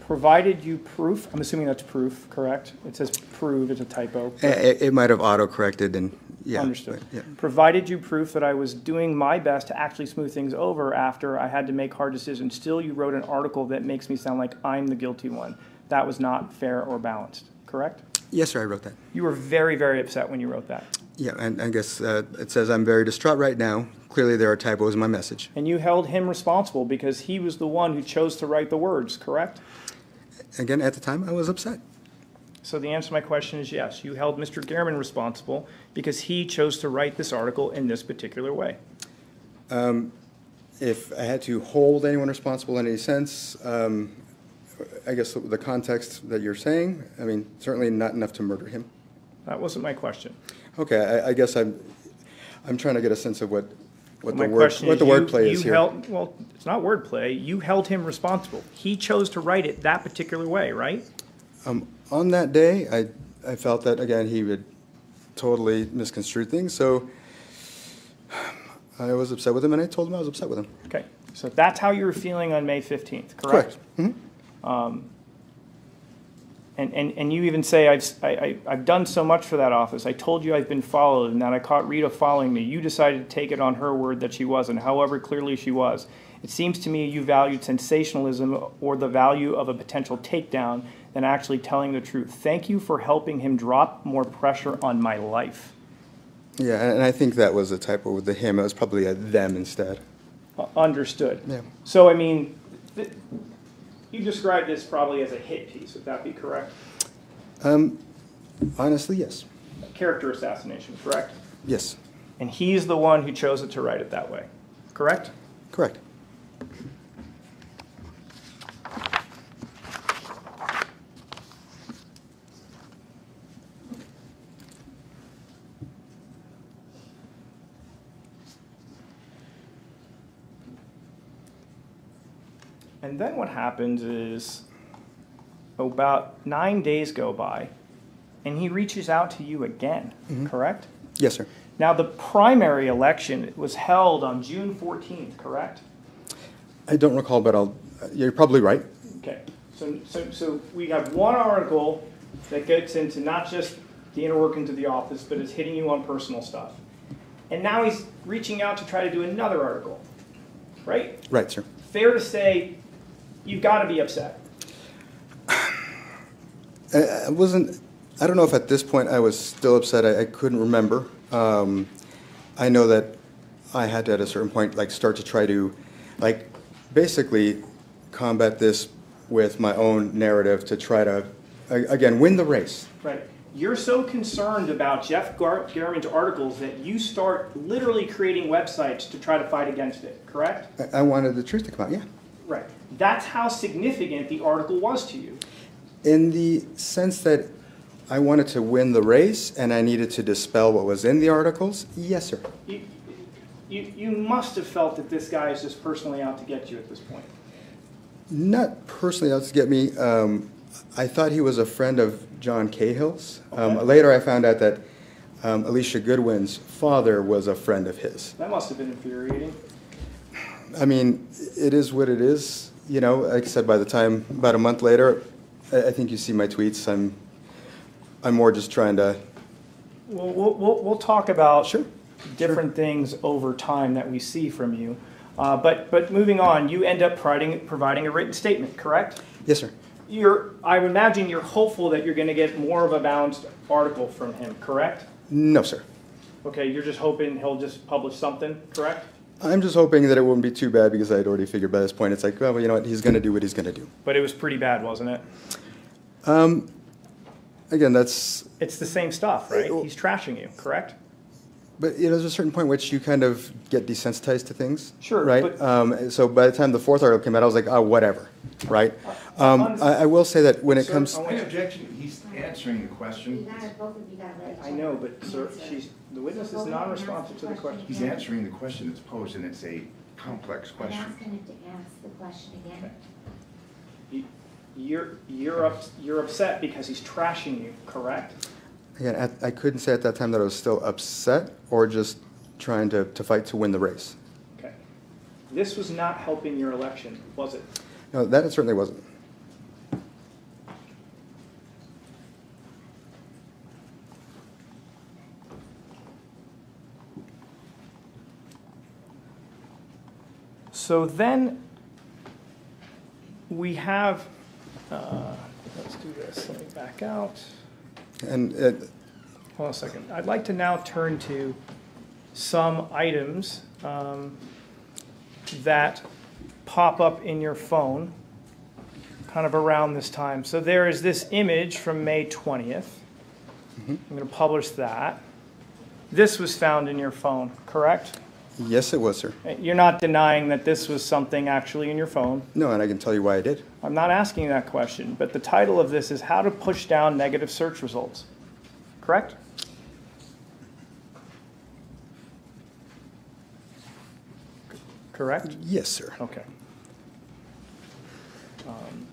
Provided you proof, I'm assuming that's proof, correct? It says prove, it's a typo. it, it might have auto-corrected and, Yeah, Understood. yeah. Provided you proof that I was doing my best to actually smooth things over after I had to make hard decisions, still you wrote an article that makes me sound like I'm the guilty one. That was not fair or balanced, correct? Yes, sir, I wrote that. You were very, very upset when you wrote that. Yeah, and I guess uh, it says I'm very distraught right now. Clearly, there are typos in my message. And you held him responsible because he was the one who chose to write the words, correct? Again, at the time, I was upset. So the answer to my question is yes. You held Mr. German responsible because he chose to write this article in this particular way. If I had to hold anyone responsible in any sense, um, I guess the context that you're saying, I mean, certainly not enough to murder him. That wasn't my question. Okay, I, I guess I'm, I'm trying to get a sense of what, what My the word, question what is the you- wordplay you is here. held- Well, it's not wordplay. You held him responsible. He chose to write it that particular way, right? Um, on that day, I, I felt that, again, he would totally misconstrue things, so I was upset with him, and I told him I was upset with him. Okay, so that's how you were feeling on May 15th, correct? Correct. Mhm. And, and, and you even say, I've, s- I, I- I've done so much for that office. I told you I've been followed and that I caught Rita following me. You decided to take it on her word that she wasn't, however clearly she was. It seems to me you valued sensationalism or the value of a potential takedown than actually telling the truth. Thank you for helping him drop more pressure on my life. Yeah, and I think that was a typo with the him, it was probably a them instead. Uh, Understood. Yeah. So, I mean, you described this probably as a hit piece, would that be correct? Um, honestly, yes, Character assassination, correct? yes, And he's the one who chose it to write it that way, correct? correct. And then what happens is about nine days go by, and he reaches out to you again, mm-hmm. correct? Yes, sir. Now, the primary election was held on June 14th, correct? I don't recall, but I'll, you're probably right. Okay, so, so, so we have one article that gets into not just the inner workings of the office, but is hitting you on personal stuff. And now he's reaching out to try to do another article, right? Right, sir. Fair to say, you've got to be upset. I, wasn't, I don't know if at this point I was still upset. I, I couldn't remember. Um, I know that I had to, at a certain point, like, start to try to, like, basically combat this with my own narrative to try to, again, win the race. Right. You're so concerned about Jeff Gar- German's articles that you start literally creating websites to try to fight against it, correct? I, I wanted the truth to come out, yeah. Right. That's how significant the article was to you. In the sense that I wanted to win the race and I needed to dispel what was in the articles, yes, sir. You, you, you must have felt that this guy is just personally out to get you at this point. Not personally out to get me. Um, I thought he was a friend of John Cahill's. Um, later, I found out that um, Alicia Goodwin's father was a friend of his. That must have been infuriating. I mean, it is what it is. You know, like I said, by the time about a month later, I, I think you see my tweets. I'm, I'm more just trying to. We'll, we'll, we'll, we'll talk about Sure, different things over time that we see from you. Uh, but, but moving on, you end up providing, providing a written statement, correct? Yes, sir. You're, I imagine you're hopeful that you're going to get more of a balanced article from him, correct? No, sir. Okay, you're just hoping he'll just publish something, correct? I'm just hoping that it wouldn't be too bad because I had already figured by this point it's like, well, you know what, he's going to do what he's going to do. But it was pretty bad, wasn't it? Again, that's It's the same stuff, right? Uh, He's trashing you, correct? But you know, there's a certain point which you kind of get desensitized to things. Sure, Right. but- Um, so by the time the fourth article came out, I was like, oh, whatever. Right. Um, I, I will say that when it Sir, comes, I want My objection, he's answering the question, gotta, both of you gotta let each I know, but sir, she's, the witness is go non-responsive to the question. he's answering the question that's posed, and it's a complex question. I'm question. asking him to ask the question again. You- You're, you're up, you're upset because he's trashing you, correct? again, at, I couldn't say at that time that I was still upset or just trying to, to fight to win the race. Okay. This was not helping your election, was it? No, that it certainly wasn't. So then we have, uh, let's do this, let me back out. And uh, Hold on a second. I'd like to now turn to some items um, that pop up in your phone kind of around this time. So there is this image from May 20th. I'm going to publish that. This was found in your phone, correct? Yes, it was, sir. You're not denying that this was something actually in your phone. No, and I can tell you why I did. I'm not asking that question, but the title of this is How to Push Down Negative Search Results. Correct? Correct? Yes, sir. Okay. Um,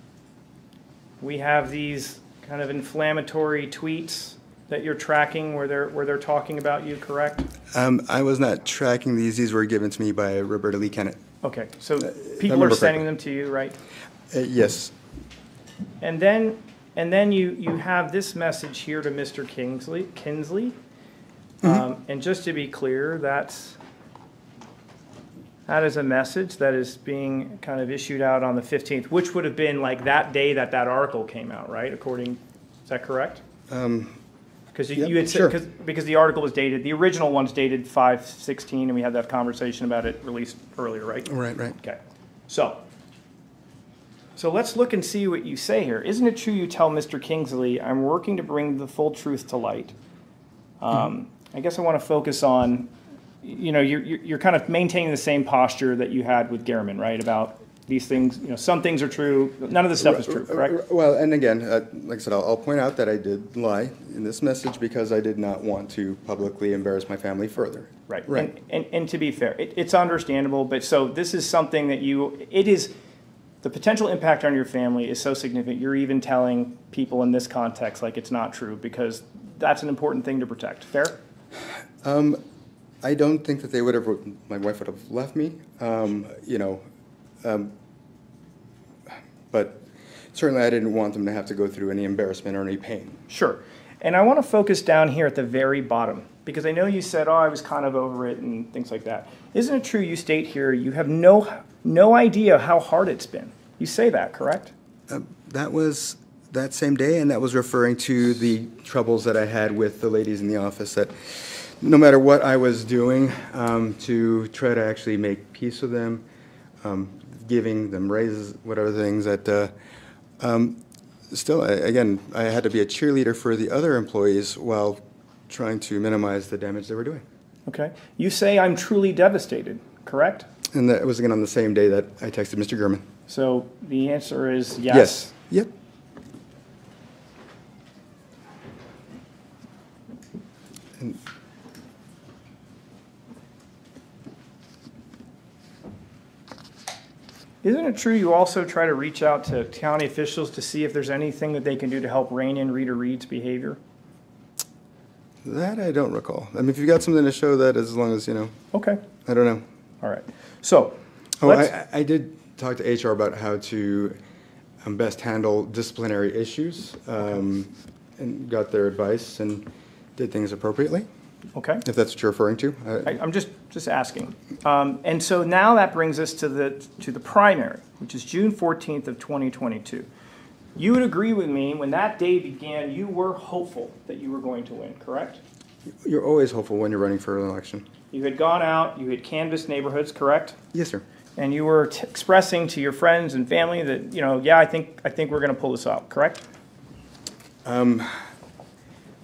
We have these kind of inflammatory tweets that you're tracking where they're, where they're talking about you, correct? Um, I was not tracking these. These were given to me by Roberta Lee Kennett. Okay, so I people are remember sending correctly. them to you, right? Uh, yes. And then, and then you, you have this message here to Mr. Kingsley, Kinsley. Um, and just to be clear, that's, that is a message that is being kind of issued out on the fifteenth, which would have been like that day that that article came out, right? According, is that correct? Um, Because you Yep, you had sure. because, because the article was dated, the original one's dated five sixteen, and we had that conversation about it released earlier, right? right, right. Okay, so, so let's look and see what you say here. Isn't it true you tell Mr. Kingsley, I'm working to bring the full truth to light? Um, I guess I want to focus on, you know, you're, you're you're kind of maintaining the same posture that you had with German, right? About these things, you know, some things are true, none of this stuff is true, correct? Well, and again, uh, like I said, I'll, I'll point out that I did lie in this message because I did not want to publicly embarrass my family further. Right. Right. And, and, and to be fair, it, it's understandable, but so this is something that you, it is, the potential impact on your family is so significant, you're even telling people in this context like it's not true, because that's an important thing to protect. Fair? I don't think that they would have, my wife would have left me, um, you know, um, but certainly I didn't want them to have to go through any embarrassment or any pain. Sure. And I want to focus down here at the very bottom, because I know you said, oh, I was kind of over it and things like that. Isn't it true you state here you have no, no idea how hard it's been? You say that, correct? That was that same day, and that was referring to the troubles that I had with the ladies in the office. That no matter what I was doing um, to try to actually make peace with them, um, giving them raises, whatever things that. Uh, um, still, I, again, I had to be a cheerleader for the other employees while trying to minimize the damage they were doing. Okay. You say I'm truly devastated, correct? And that was again on the same day that I texted Mr. German. So the answer is yes. Yep. Isn't it true you also try to reach out to county officials to see if there's anything that they can do to help rein in Rita Reid's behavior? that I don't recall. I mean, if you've got something to show that, as long as you know, Okay, I don't know. all right. So, Oh, I, I did talk to HR about how to um, best handle disciplinary issues, um, and got their advice and did things appropriately. Okay. If that's what you're referring to. I- I, I'm just, just asking. Um, and so now that brings us to the, to the primary, which is June fourteenth of twenty twenty-two. You would agree with me, when that day began, you were hopeful that you were going to win, correct? you're always hopeful when you're running for an election. You had gone out, you had canvassed neighborhoods, correct? Yes, sir. and you were t- expressing to your friends and family that you know, yeah, I think I think we're going to pull this out, correct?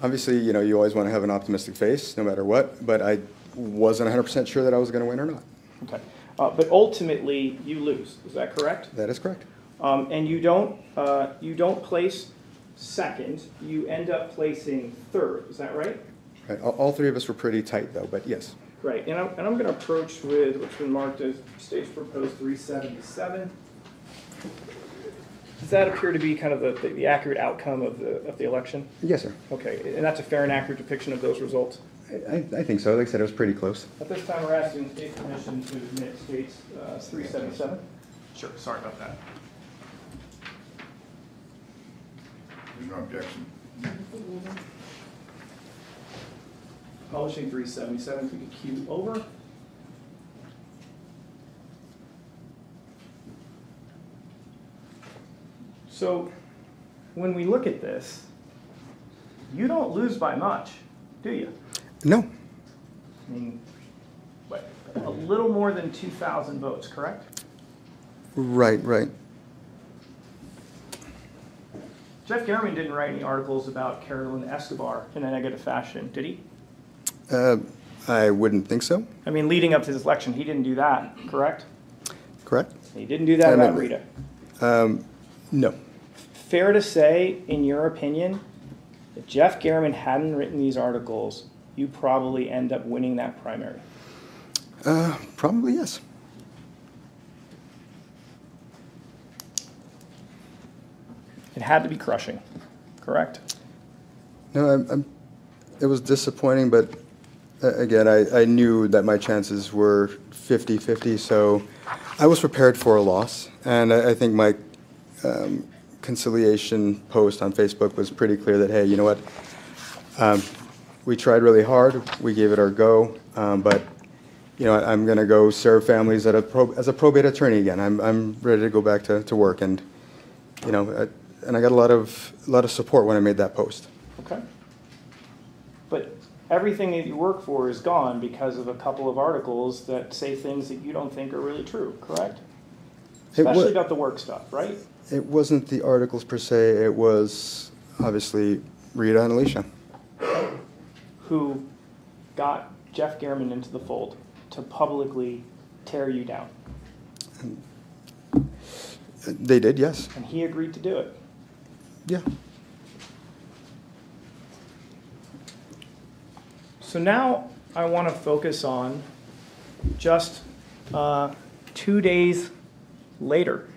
Obviously, you know, you always want to have an optimistic face, no matter what. But I wasn't 100% sure that I was going to win or not. Okay, uh, but ultimately you lose. Is that correct? That is correct. Um, and you don't uh, you don't place second. You end up placing third. Is that right? Right. All, all three of us were pretty tight, though. But yes. Right. And I'm, and I'm going to approach with what's been marked as stage proposed 377. Does that appear to be kind of the, the, the accurate outcome of the of the election? Yes, sir. Okay, and that's a fair and accurate depiction of those results. I, I, I think so. Like I said, it was pretty close. At this time, we're asking the state commission to admit states uh, 377. Sure, sorry about that. There's no objection. Publishing 377, if we could cue over. So, when we look at this, you don't lose by much, do you? No, I mean, what, a little more than 2,000 votes, correct? right, right. Jeff German didn't write any articles about Carolyn Escobar in a negative fashion, did he? Uh, I wouldn't think so, I mean, leading up to this election, he didn't do that, correct? correct? He didn't do that I about mean- Rita. Um, no. Fair to say, in your opinion, if Jeff German hadn't written these articles, you probably end up winning that primary. Uh, probably yes. It had to be crushing, correct? No, I'm, I'm, it was disappointing, but uh, again, I, I knew that my chances were 50 50, so I was prepared for a loss. And I, I think my um, conciliation post on Facebook was pretty clear that, hey, you know what? Um, we tried really hard, we gave it our go, um, but you know, I'm going to go serve families at a pro, as a probate attorney again. I'm, I'm ready to go back to, to work, and you know, I, and I got a lot of a lot of support when I made that post. Okay. But everything that you work for is gone because of a couple of articles that say things that you don't think are really true, correct? Especially about the work stuff, right? It wasn't the articles per se. It was obviously Rita and Alicia. Who got Jeff German into the fold to publicly tear you down. They did, yes. And he agreed to do it. Yeah. So now I want to focus on just uh, two days later.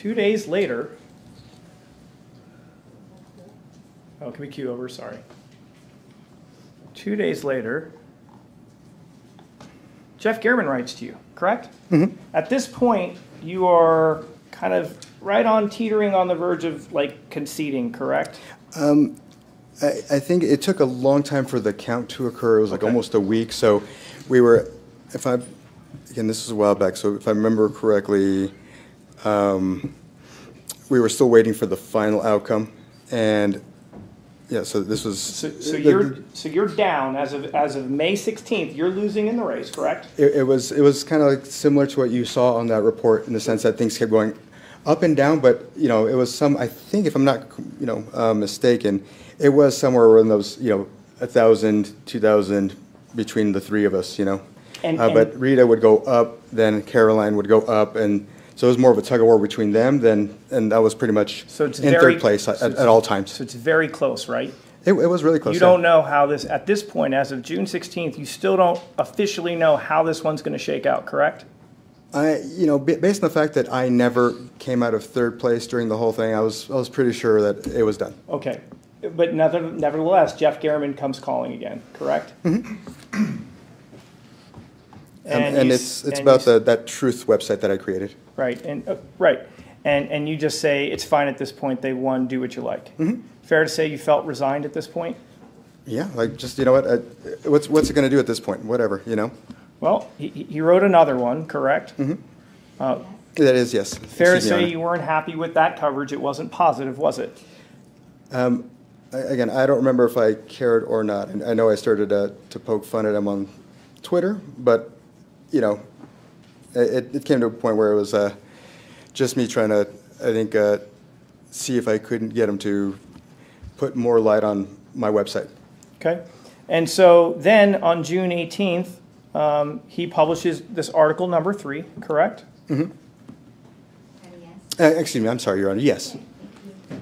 Two days later. Oh, can we cue over? Sorry. Two days later, Jeff German writes to you, correct? Mhm. At this point, you are kind of right on teetering on the verge of like conceding, correct? Um, I, I think it took a long time for the count to occur. It was like Okay. almost a week. So we were, if I, again, this was a while back. So if I remember correctly, um, we were still waiting for the final outcome. And yeah, so this was. So, so the- you're so you're down as of as of May 16th. You're losing in the race, correct? It, it was it was kind of like similar to what you saw on that report in the sense that things kept going up and down, but you know it was some. I think if I'm not you know uh, mistaken, it was somewhere in those you know a thousand, two thousand between the three of us. You know, And- uh, but Rita would go up, then Caroline would go up, and so it was more of a tug of war between them. Then and that was pretty much So it's in very third place at, so at it's- all times. So it's very close, right? It, it was really close. You yeah. don't know how this at this point, as of June 16th, you still don't officially know how this one's going to shake out, correct? I, you know, ba- based on the fact that I never came out of third place during the whole thing, I was, I was pretty sure that it was done. Okay, but never, nevertheless, Jeff German comes calling again, correct? Mm-hmm. And, and it's, it's and about the, that truth website that I created. Right, and, uh, right, and, and you just say, it's fine at this point, they won, do what you like. Mm-hmm. Fair to say you felt resigned at this point? Yeah, like, just, you know what, uh, what's, what's it gonna do at this point? Whatever, you know? Well, he, he wrote another one, correct? Mm-hmm. Uh, That is, yes. Fair to say you weren't happy with that coverage, it wasn't positive, was it? I- Again, I don't remember if I cared or not. And I know I started uh, to poke fun at him on Twitter, but, you know, it, it came to a point where it was uh, just me trying to, I think, uh, see if I couldn't get him to put more light on my website. Okay, and so then on June 18th, um, he publishes this article number three, correct? Yes. Uh, excuse me, I'm sorry, Your Honor. Yes. Okay, thank you.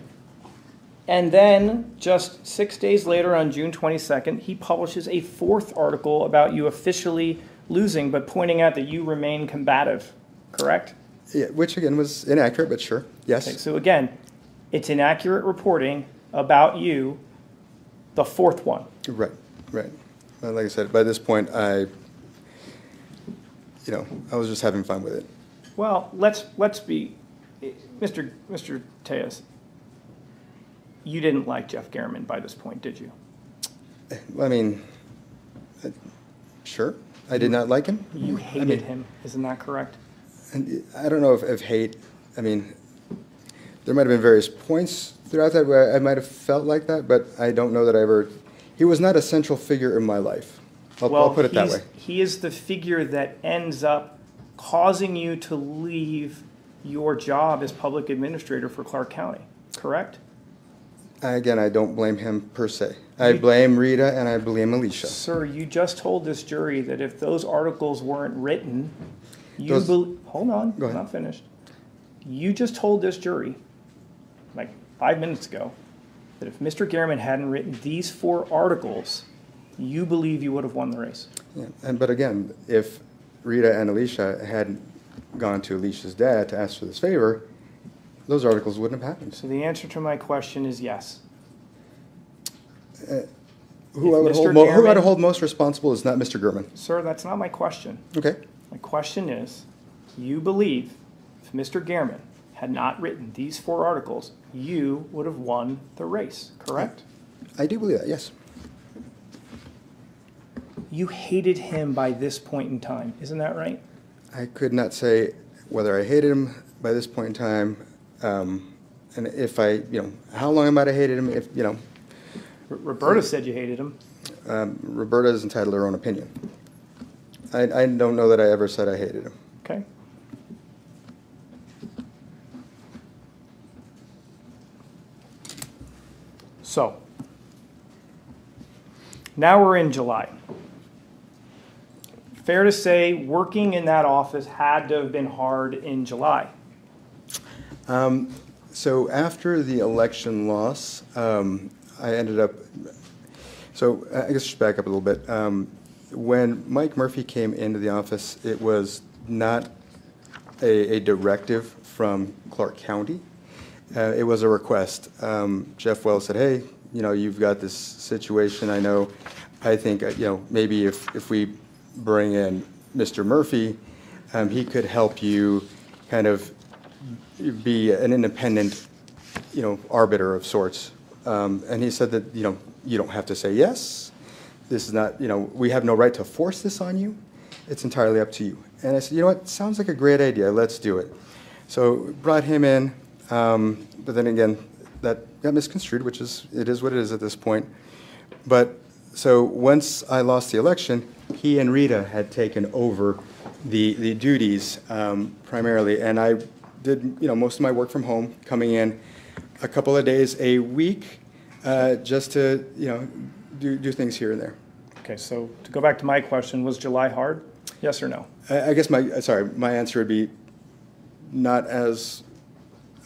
And then, just six days later, on June 22nd, he publishes a fourth article about you officially losing, but pointing out that you remain combative, correct? Yeah, which again was inaccurate, but sure. Okay, Yes. so again, it's inaccurate reporting about you, the fourth one. Right, right. Like I said, by this point, I, you know, I was just having fun with it. Well, let's, let's be, Mr. Mr. Telles, you didn't like Jeff German by this point, did you? I mean, sure. I did not like him. You I hated mean, him, isn't that correct? And I don't know if, if hate. I mean, there might have been various points throughout that where I might have felt like that, but I don't know that I ever, he was not a central figure in my life. I'll, I'll put it that way. He is the figure that ends up causing you to leave your job as public administrator for Clark County, correct? Again, I don't blame him per se. I blame Rita and I blame Alicia. Sir, you just told this jury that if those articles weren't written, you Those- bel hold on, Go I'm ahead. not finished. You just told this jury, like five minutes ago, that if Mr. German hadn't written these four articles, you believe you would have won the race. Yeah, and, but again, if Rita and Alicia hadn't gone to Alicia's dad to ask for this favor, those articles wouldn't have happened. So the answer to my question is yes. Uh, who I If would Mr. hold, mo- who I'd hold most responsible is not Mr. German. Sir, that's not my question. Okay? My question is, you believe if Mr. German had not written these four articles, you would have won the race, correct? I do believe that, yes. You hated him by this point in time, isn't that right? I could not say whether I hated him by this point in time, um, and if I, you know, how long am I might have hated him, if, you know, R- Roberta said you hated him. um, Roberta is entitled to her own opinion. I, I don't know that I ever said I hated him. Okay. So, now we're in July. Fair to say, working in that office had to have been hard in July. Um, So after the election loss, um, I ended up, so I guess just back up a little bit. Um, When Mike Murphy came into the office, it was not a, a directive from Clark County. Uh, It was a request. Um, Jeff Wells said, hey, you know, you've got this situation, I know, I think, uh, you know, maybe if, if we bring in Mr. Murphy, um, he could help you kind of be an independent, you know, arbiter of sorts. Um, and he said that, you know, you don't have to say yes. This is not, you know, we have no right to force this on you. It's entirely up to you. And I said, you know what, sounds like a great idea, let's do it. So brought him in, um, but then again, that got misconstrued, which is, it is what it is at this point. But, so once I lost the election, he and Rita had taken over the, the duties um, primarily, and I did, you know, most of my work from home, coming in a couple of days a week, uh, just to, you know, do, do things here and there. Okay, so to go back to my question, was July hard? Yes or no? I, I guess my, uh, sorry, my answer would be not as,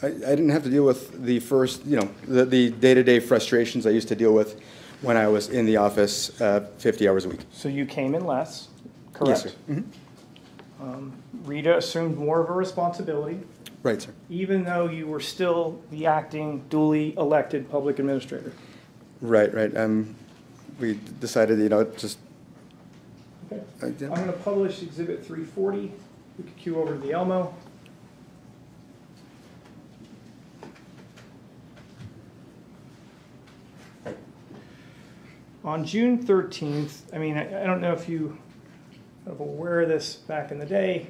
I, I didn't have to deal with the first, you know, the, the day-to-day frustrations I used to deal with when I was in the office uh, 50 hours a week. So you came in less, Yes, correct? sir. Mhm. Rita assumed more of a responsibility, Right, sir. even though you were still the acting duly elected public administrator. Right, right. Um, we decided, you know, just, Okay. uh, I'm gonna publish exhibit three forty. We could cue over to the Elmo. On June thirteenth, I mean, I, I don't know if you were aware of this back in the day,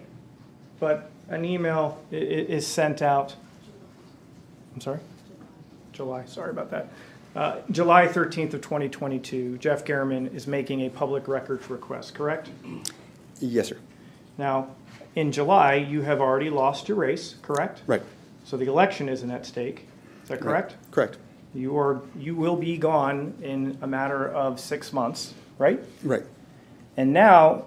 but an email i- i- is sent out. I'm sorry? July, sorry about that. Uh, July thirteenth of twenty twenty-two, Jeff German is making a public records request, correct? yes, sir. Now, in July, you have already lost your race, correct? Right. So the election isn't at stake, is that correct? Correct. You are, you will be gone in a matter of six months, right? Right. And now,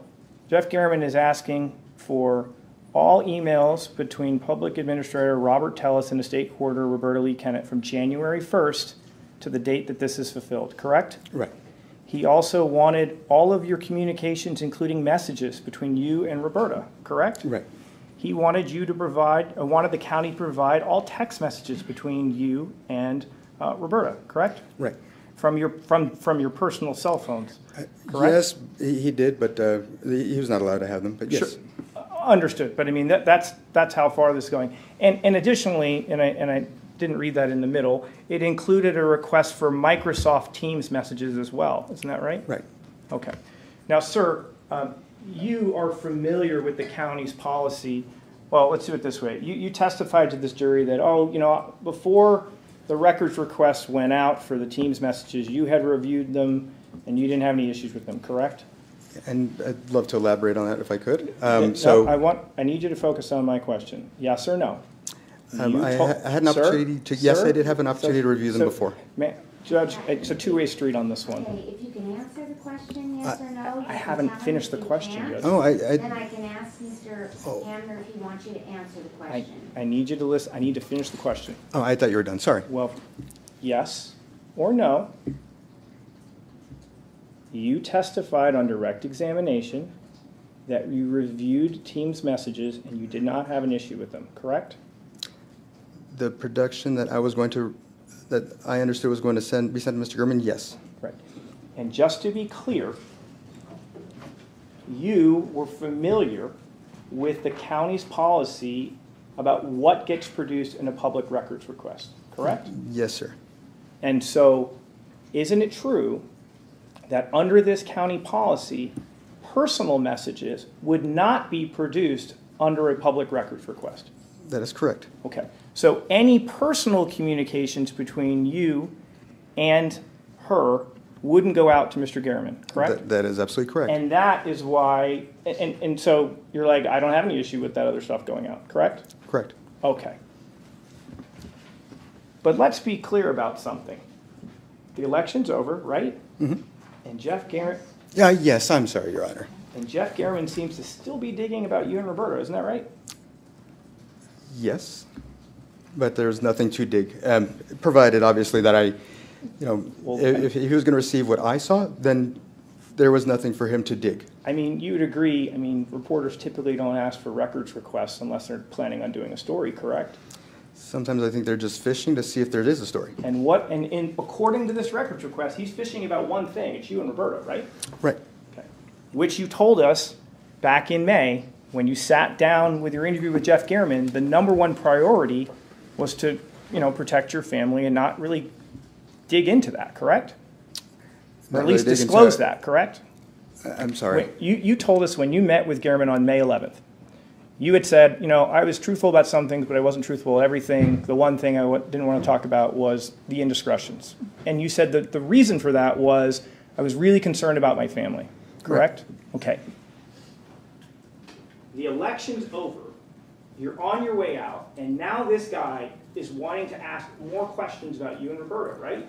Jeff German is asking for all emails between Public Administrator Robert Telles and Estate Quarter Roberta Lee Kennett from January 1st to the date that this is fulfilled, correct? Right. He also wanted all of your communications, including messages between you and Roberta, correct? Right. He wanted you to provide, uh, wanted the county to provide all text messages between you and uh, Roberta, correct? Right. From your, from, from your personal cell phones, correct? Yes, he, he did, but uh, he he was not allowed to have them. But yes. Sure. Understood, but I mean, that, that's, that's how far this is going. And, and additionally, and I, and I didn't read that in the middle, it included a request for Microsoft Teams messages as well, isn't that right? Right. Okay. Now, sir, um, you are familiar with the county's policy Well, let's do it this way. You, you testified to this jury that, oh, you know, before the records requests went out for the team's messages, you had reviewed them and you didn't have any issues with them, correct? And I'd love to elaborate on that if I could. Um, So. I want, I need you to focus on my question. Yes or no? Um, I ha- I had an Sir? opportunity to- yes, I did have an opportunity to review them So- before. Judge, it's a two-way street on this one. Okay, if you can answer the question, yes or no. I haven't tell finished the question can't, yet. Oh, I, Then I, I can ask Mr. Oh. Hamner if he wants you to answer the I, question. I need you to listen, I need to finish the question. oh, I thought you were done, sorry. Well, yes or no? You testified on direct examination that you reviewed Teams messages and you did not have an issue with them, correct? The production that I was going to, that I understood was going to send, be sent to Mr. German, yes. Right. And just to be clear, you were familiar with the county's policy about what gets produced in a public records request, correct? Yes, sir. And so, isn't it true that under this county policy, personal messages would not be produced under a public records request? That is correct. Okay, so any personal communications between you and her wouldn't go out to Mr. German, correct? That- That is absolutely correct. And that is why, and, and so you're like, I don't have any issue with that other stuff going out, correct? Correct. Okay. But let's be clear about something. The election's over, right? Mhm. And Jeff Garrett, Yeah, yes, I'm sorry, Your Honor. and Jeff German seems to still be digging about you and Roberta, isn't that right? Yes, but there's nothing to dig, um, provided obviously that I, you know, Well- if, if he was going to receive what I saw, then there was nothing for him to dig. I mean, you would agree, I mean, reporters typically don't ask for records requests unless they're planning on doing a story, correct? Sometimes I think they're just fishing to see if there is a story. And what, and in, according to this records request, he's fishing about one thing, it's you and Roberta, right? Right. Okay. Which you told us back in May, when you sat down with your interview with Jeff German, the number one priority was to, you know, protect your family and not really dig into that, correct? Or at really least disclose that, correct? I'm sorry. When- You, you told us when you met with German on May 11th, you had said, you know, I was truthful about some things, but I wasn't truthful about everything. The one thing I didn't want to talk about was the indiscretions. And you said that the reason for that was I was really concerned about my family, correct? Okay. The election's over. You're on your way out, and now this guy is wanting to ask more questions about you and Roberta, right?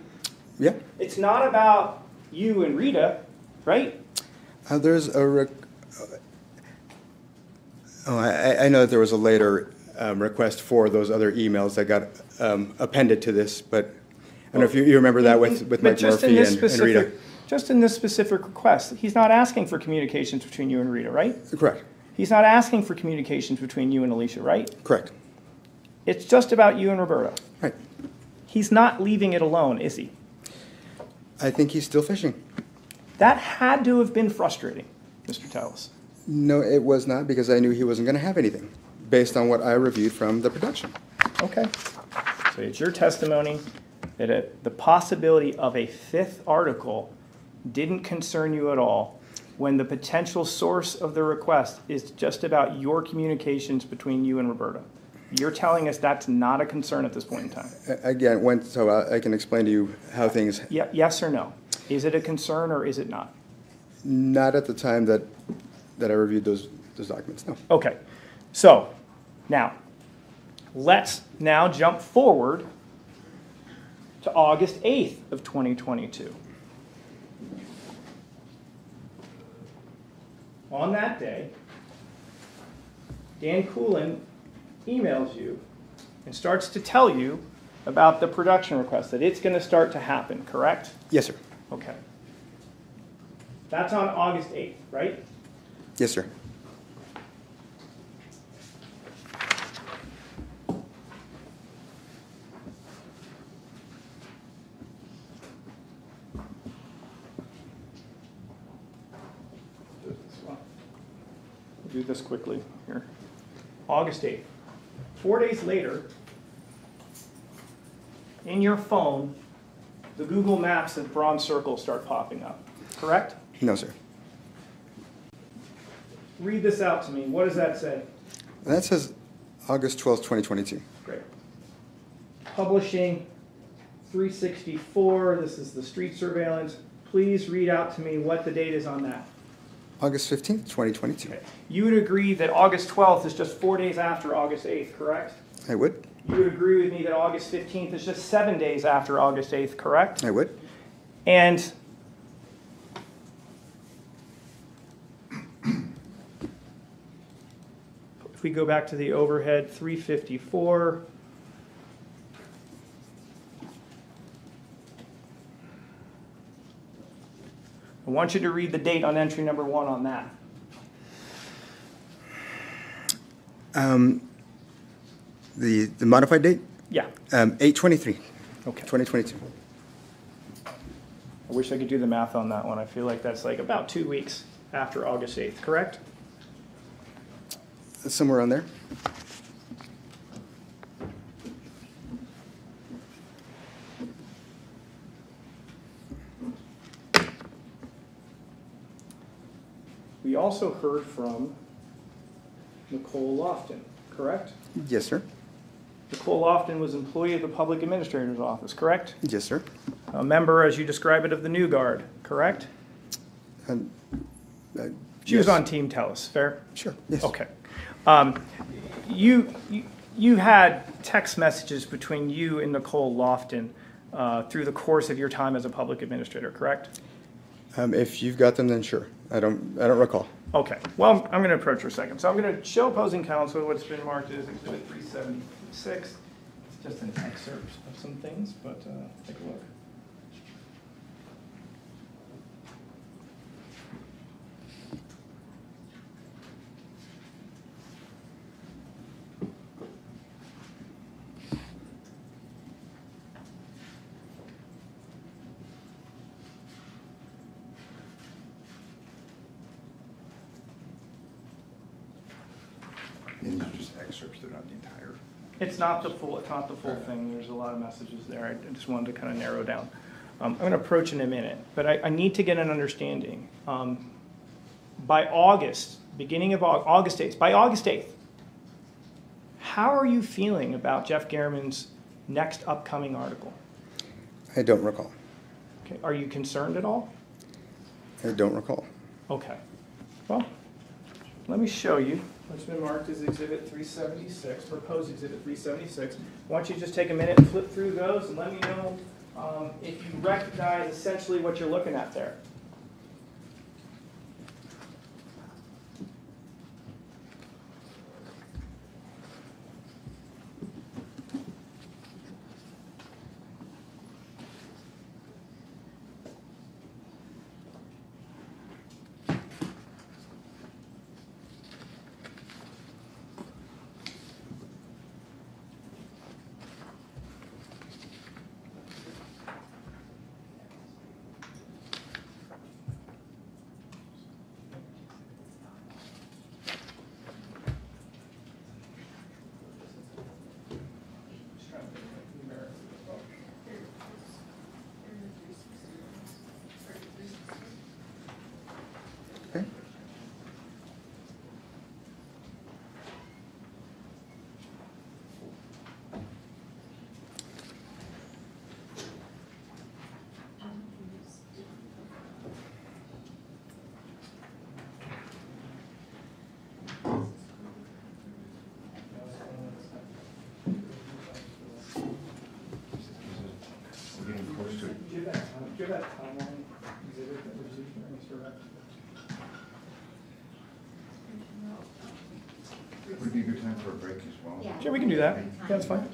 Yeah, It's not about you and Rita, right? Uh, there's a, rec- oh, I, I- know that there was a later um, request for those other emails that got um, appended to this, but I don't know if you, you remember that with, with But Mike just in Murphy this and and Rita. specific- Just in this specific request, he's not asking for communications between you and Rita, right? Correct, He's not asking for communications between you and Alicia, right? correct, It's just about you and Roberta. right. He's not leaving it alone, is he? I think he's still fishing. That had to have been frustrating, Mr. Telles. No, it was not, because I knew he wasn't gonna have anything, based on what I reviewed from the production. Okay. So it's your testimony that it, the possibility of a fifth article didn't concern you at all when the potential source of the request is just about your communications between you and Roberta. You're telling us that's not a concern at this point in time? Again, when, so I I can explain to you how things, Ye- yes or no? Is it a concern or is it not? not at the time that, that I reviewed those, those documents, no. Okay, so now, let's now jump forward to August 8th of 2022. On that day, Dan Kulin emails you and starts to tell you about the production request, that it's going to start to happen, correct? Yes, sir. Okay. That's on August 8th, right? Yes, sir. do this way. We'll Do this quickly here. August 8th. Four days later, in your phone, the Google Maps and bronze circles start popping up, correct? No, sir. Read this out to me. What does that say? That says August twelfth, twenty twenty-two. Great. Publishing, three sixty-four, this is the street surveillance. Please read out to me what the date is on that. August fifteenth, twenty twenty-two. Okay. You would agree that August twelfth is just four days after August eighth, correct? I would, You would agree with me that August fifteenth is just seven days after August eighth, correct? I would. And if we go back to the overhead, three fifty-four. I want you to read the date on entry number one on that. Um, the, the modified date, Yeah, um, eight twenty-three, okay. twenty twenty-two. I wish I could do the math on that one. I feel like that's like about two weeks after August eighth, correct? Somewhere on there. We also heard from Nicole Lofton, correct? Yes, sir. Nicole Lofton was employee of the Public Administrator's Office, correct? Yes, sir. A member, as you describe it, of the New Guard, correct? Um, uh, She was on Team Telles, fair? Sure, yes. Okay. Um, You, you- you had text messages between you and Nicole Lofton uh, through the course of your time as a public administrator, correct? Um, if you've got them, then sure. I don't, I don't recall. Okay, well, I'm going to approach for a second. So I'm going to show opposing counsel what's been marked as Exhibit 376. It's just an excerpt of some things, but uh, take a look. And these are just excerpts, they're not the entire. It's not the full, it's not the full thing, there's a lot of messages there, I just wanted to kind of narrow down. Um, I'm gonna approach in a minute, but I, I need to get an understanding. Um, By August, beginning of August eighth, by August eighth, how are you feeling about Jeff German's next upcoming article? I don't recall. Okay, are you concerned at all? I don't recall. Okay, well, let me show you what's been marked as Exhibit 376, proposed Exhibit 376. Why don't you just take a minute and flip through those and let me know um, if you recognize essentially what you're looking at there. Do you have that timeline exhibit that was used during this direct? Would be a good time for a break as well. Yeah. Sure, we can do that. Yeah, that's fine.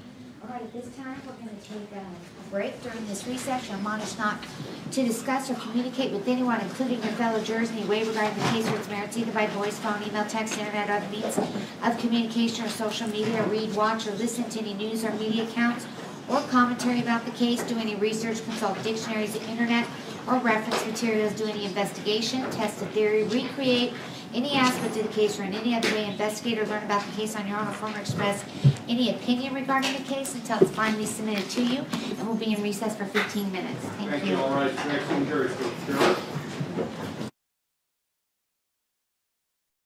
All right, at this time, we're going to take a a break during this recess. You're admonished not to discuss or communicate with anyone, including your fellow jurors, in any way regarding the case or its merits, either by voice, phone, email, text, internet, or other means of communication or social media, or read, watch, or listen to any news or media accounts or commentary about the case, do any research, consult dictionaries, the internet, or reference materials, do any investigation, test a theory, recreate any aspect of the case or in any other way investigate or learn about the case on your own or form or express any opinion regarding the case until it's finally submitted to you, and we'll be in recess for fifteen minutes. Thank you. All right, next one, Jerry, Stewart.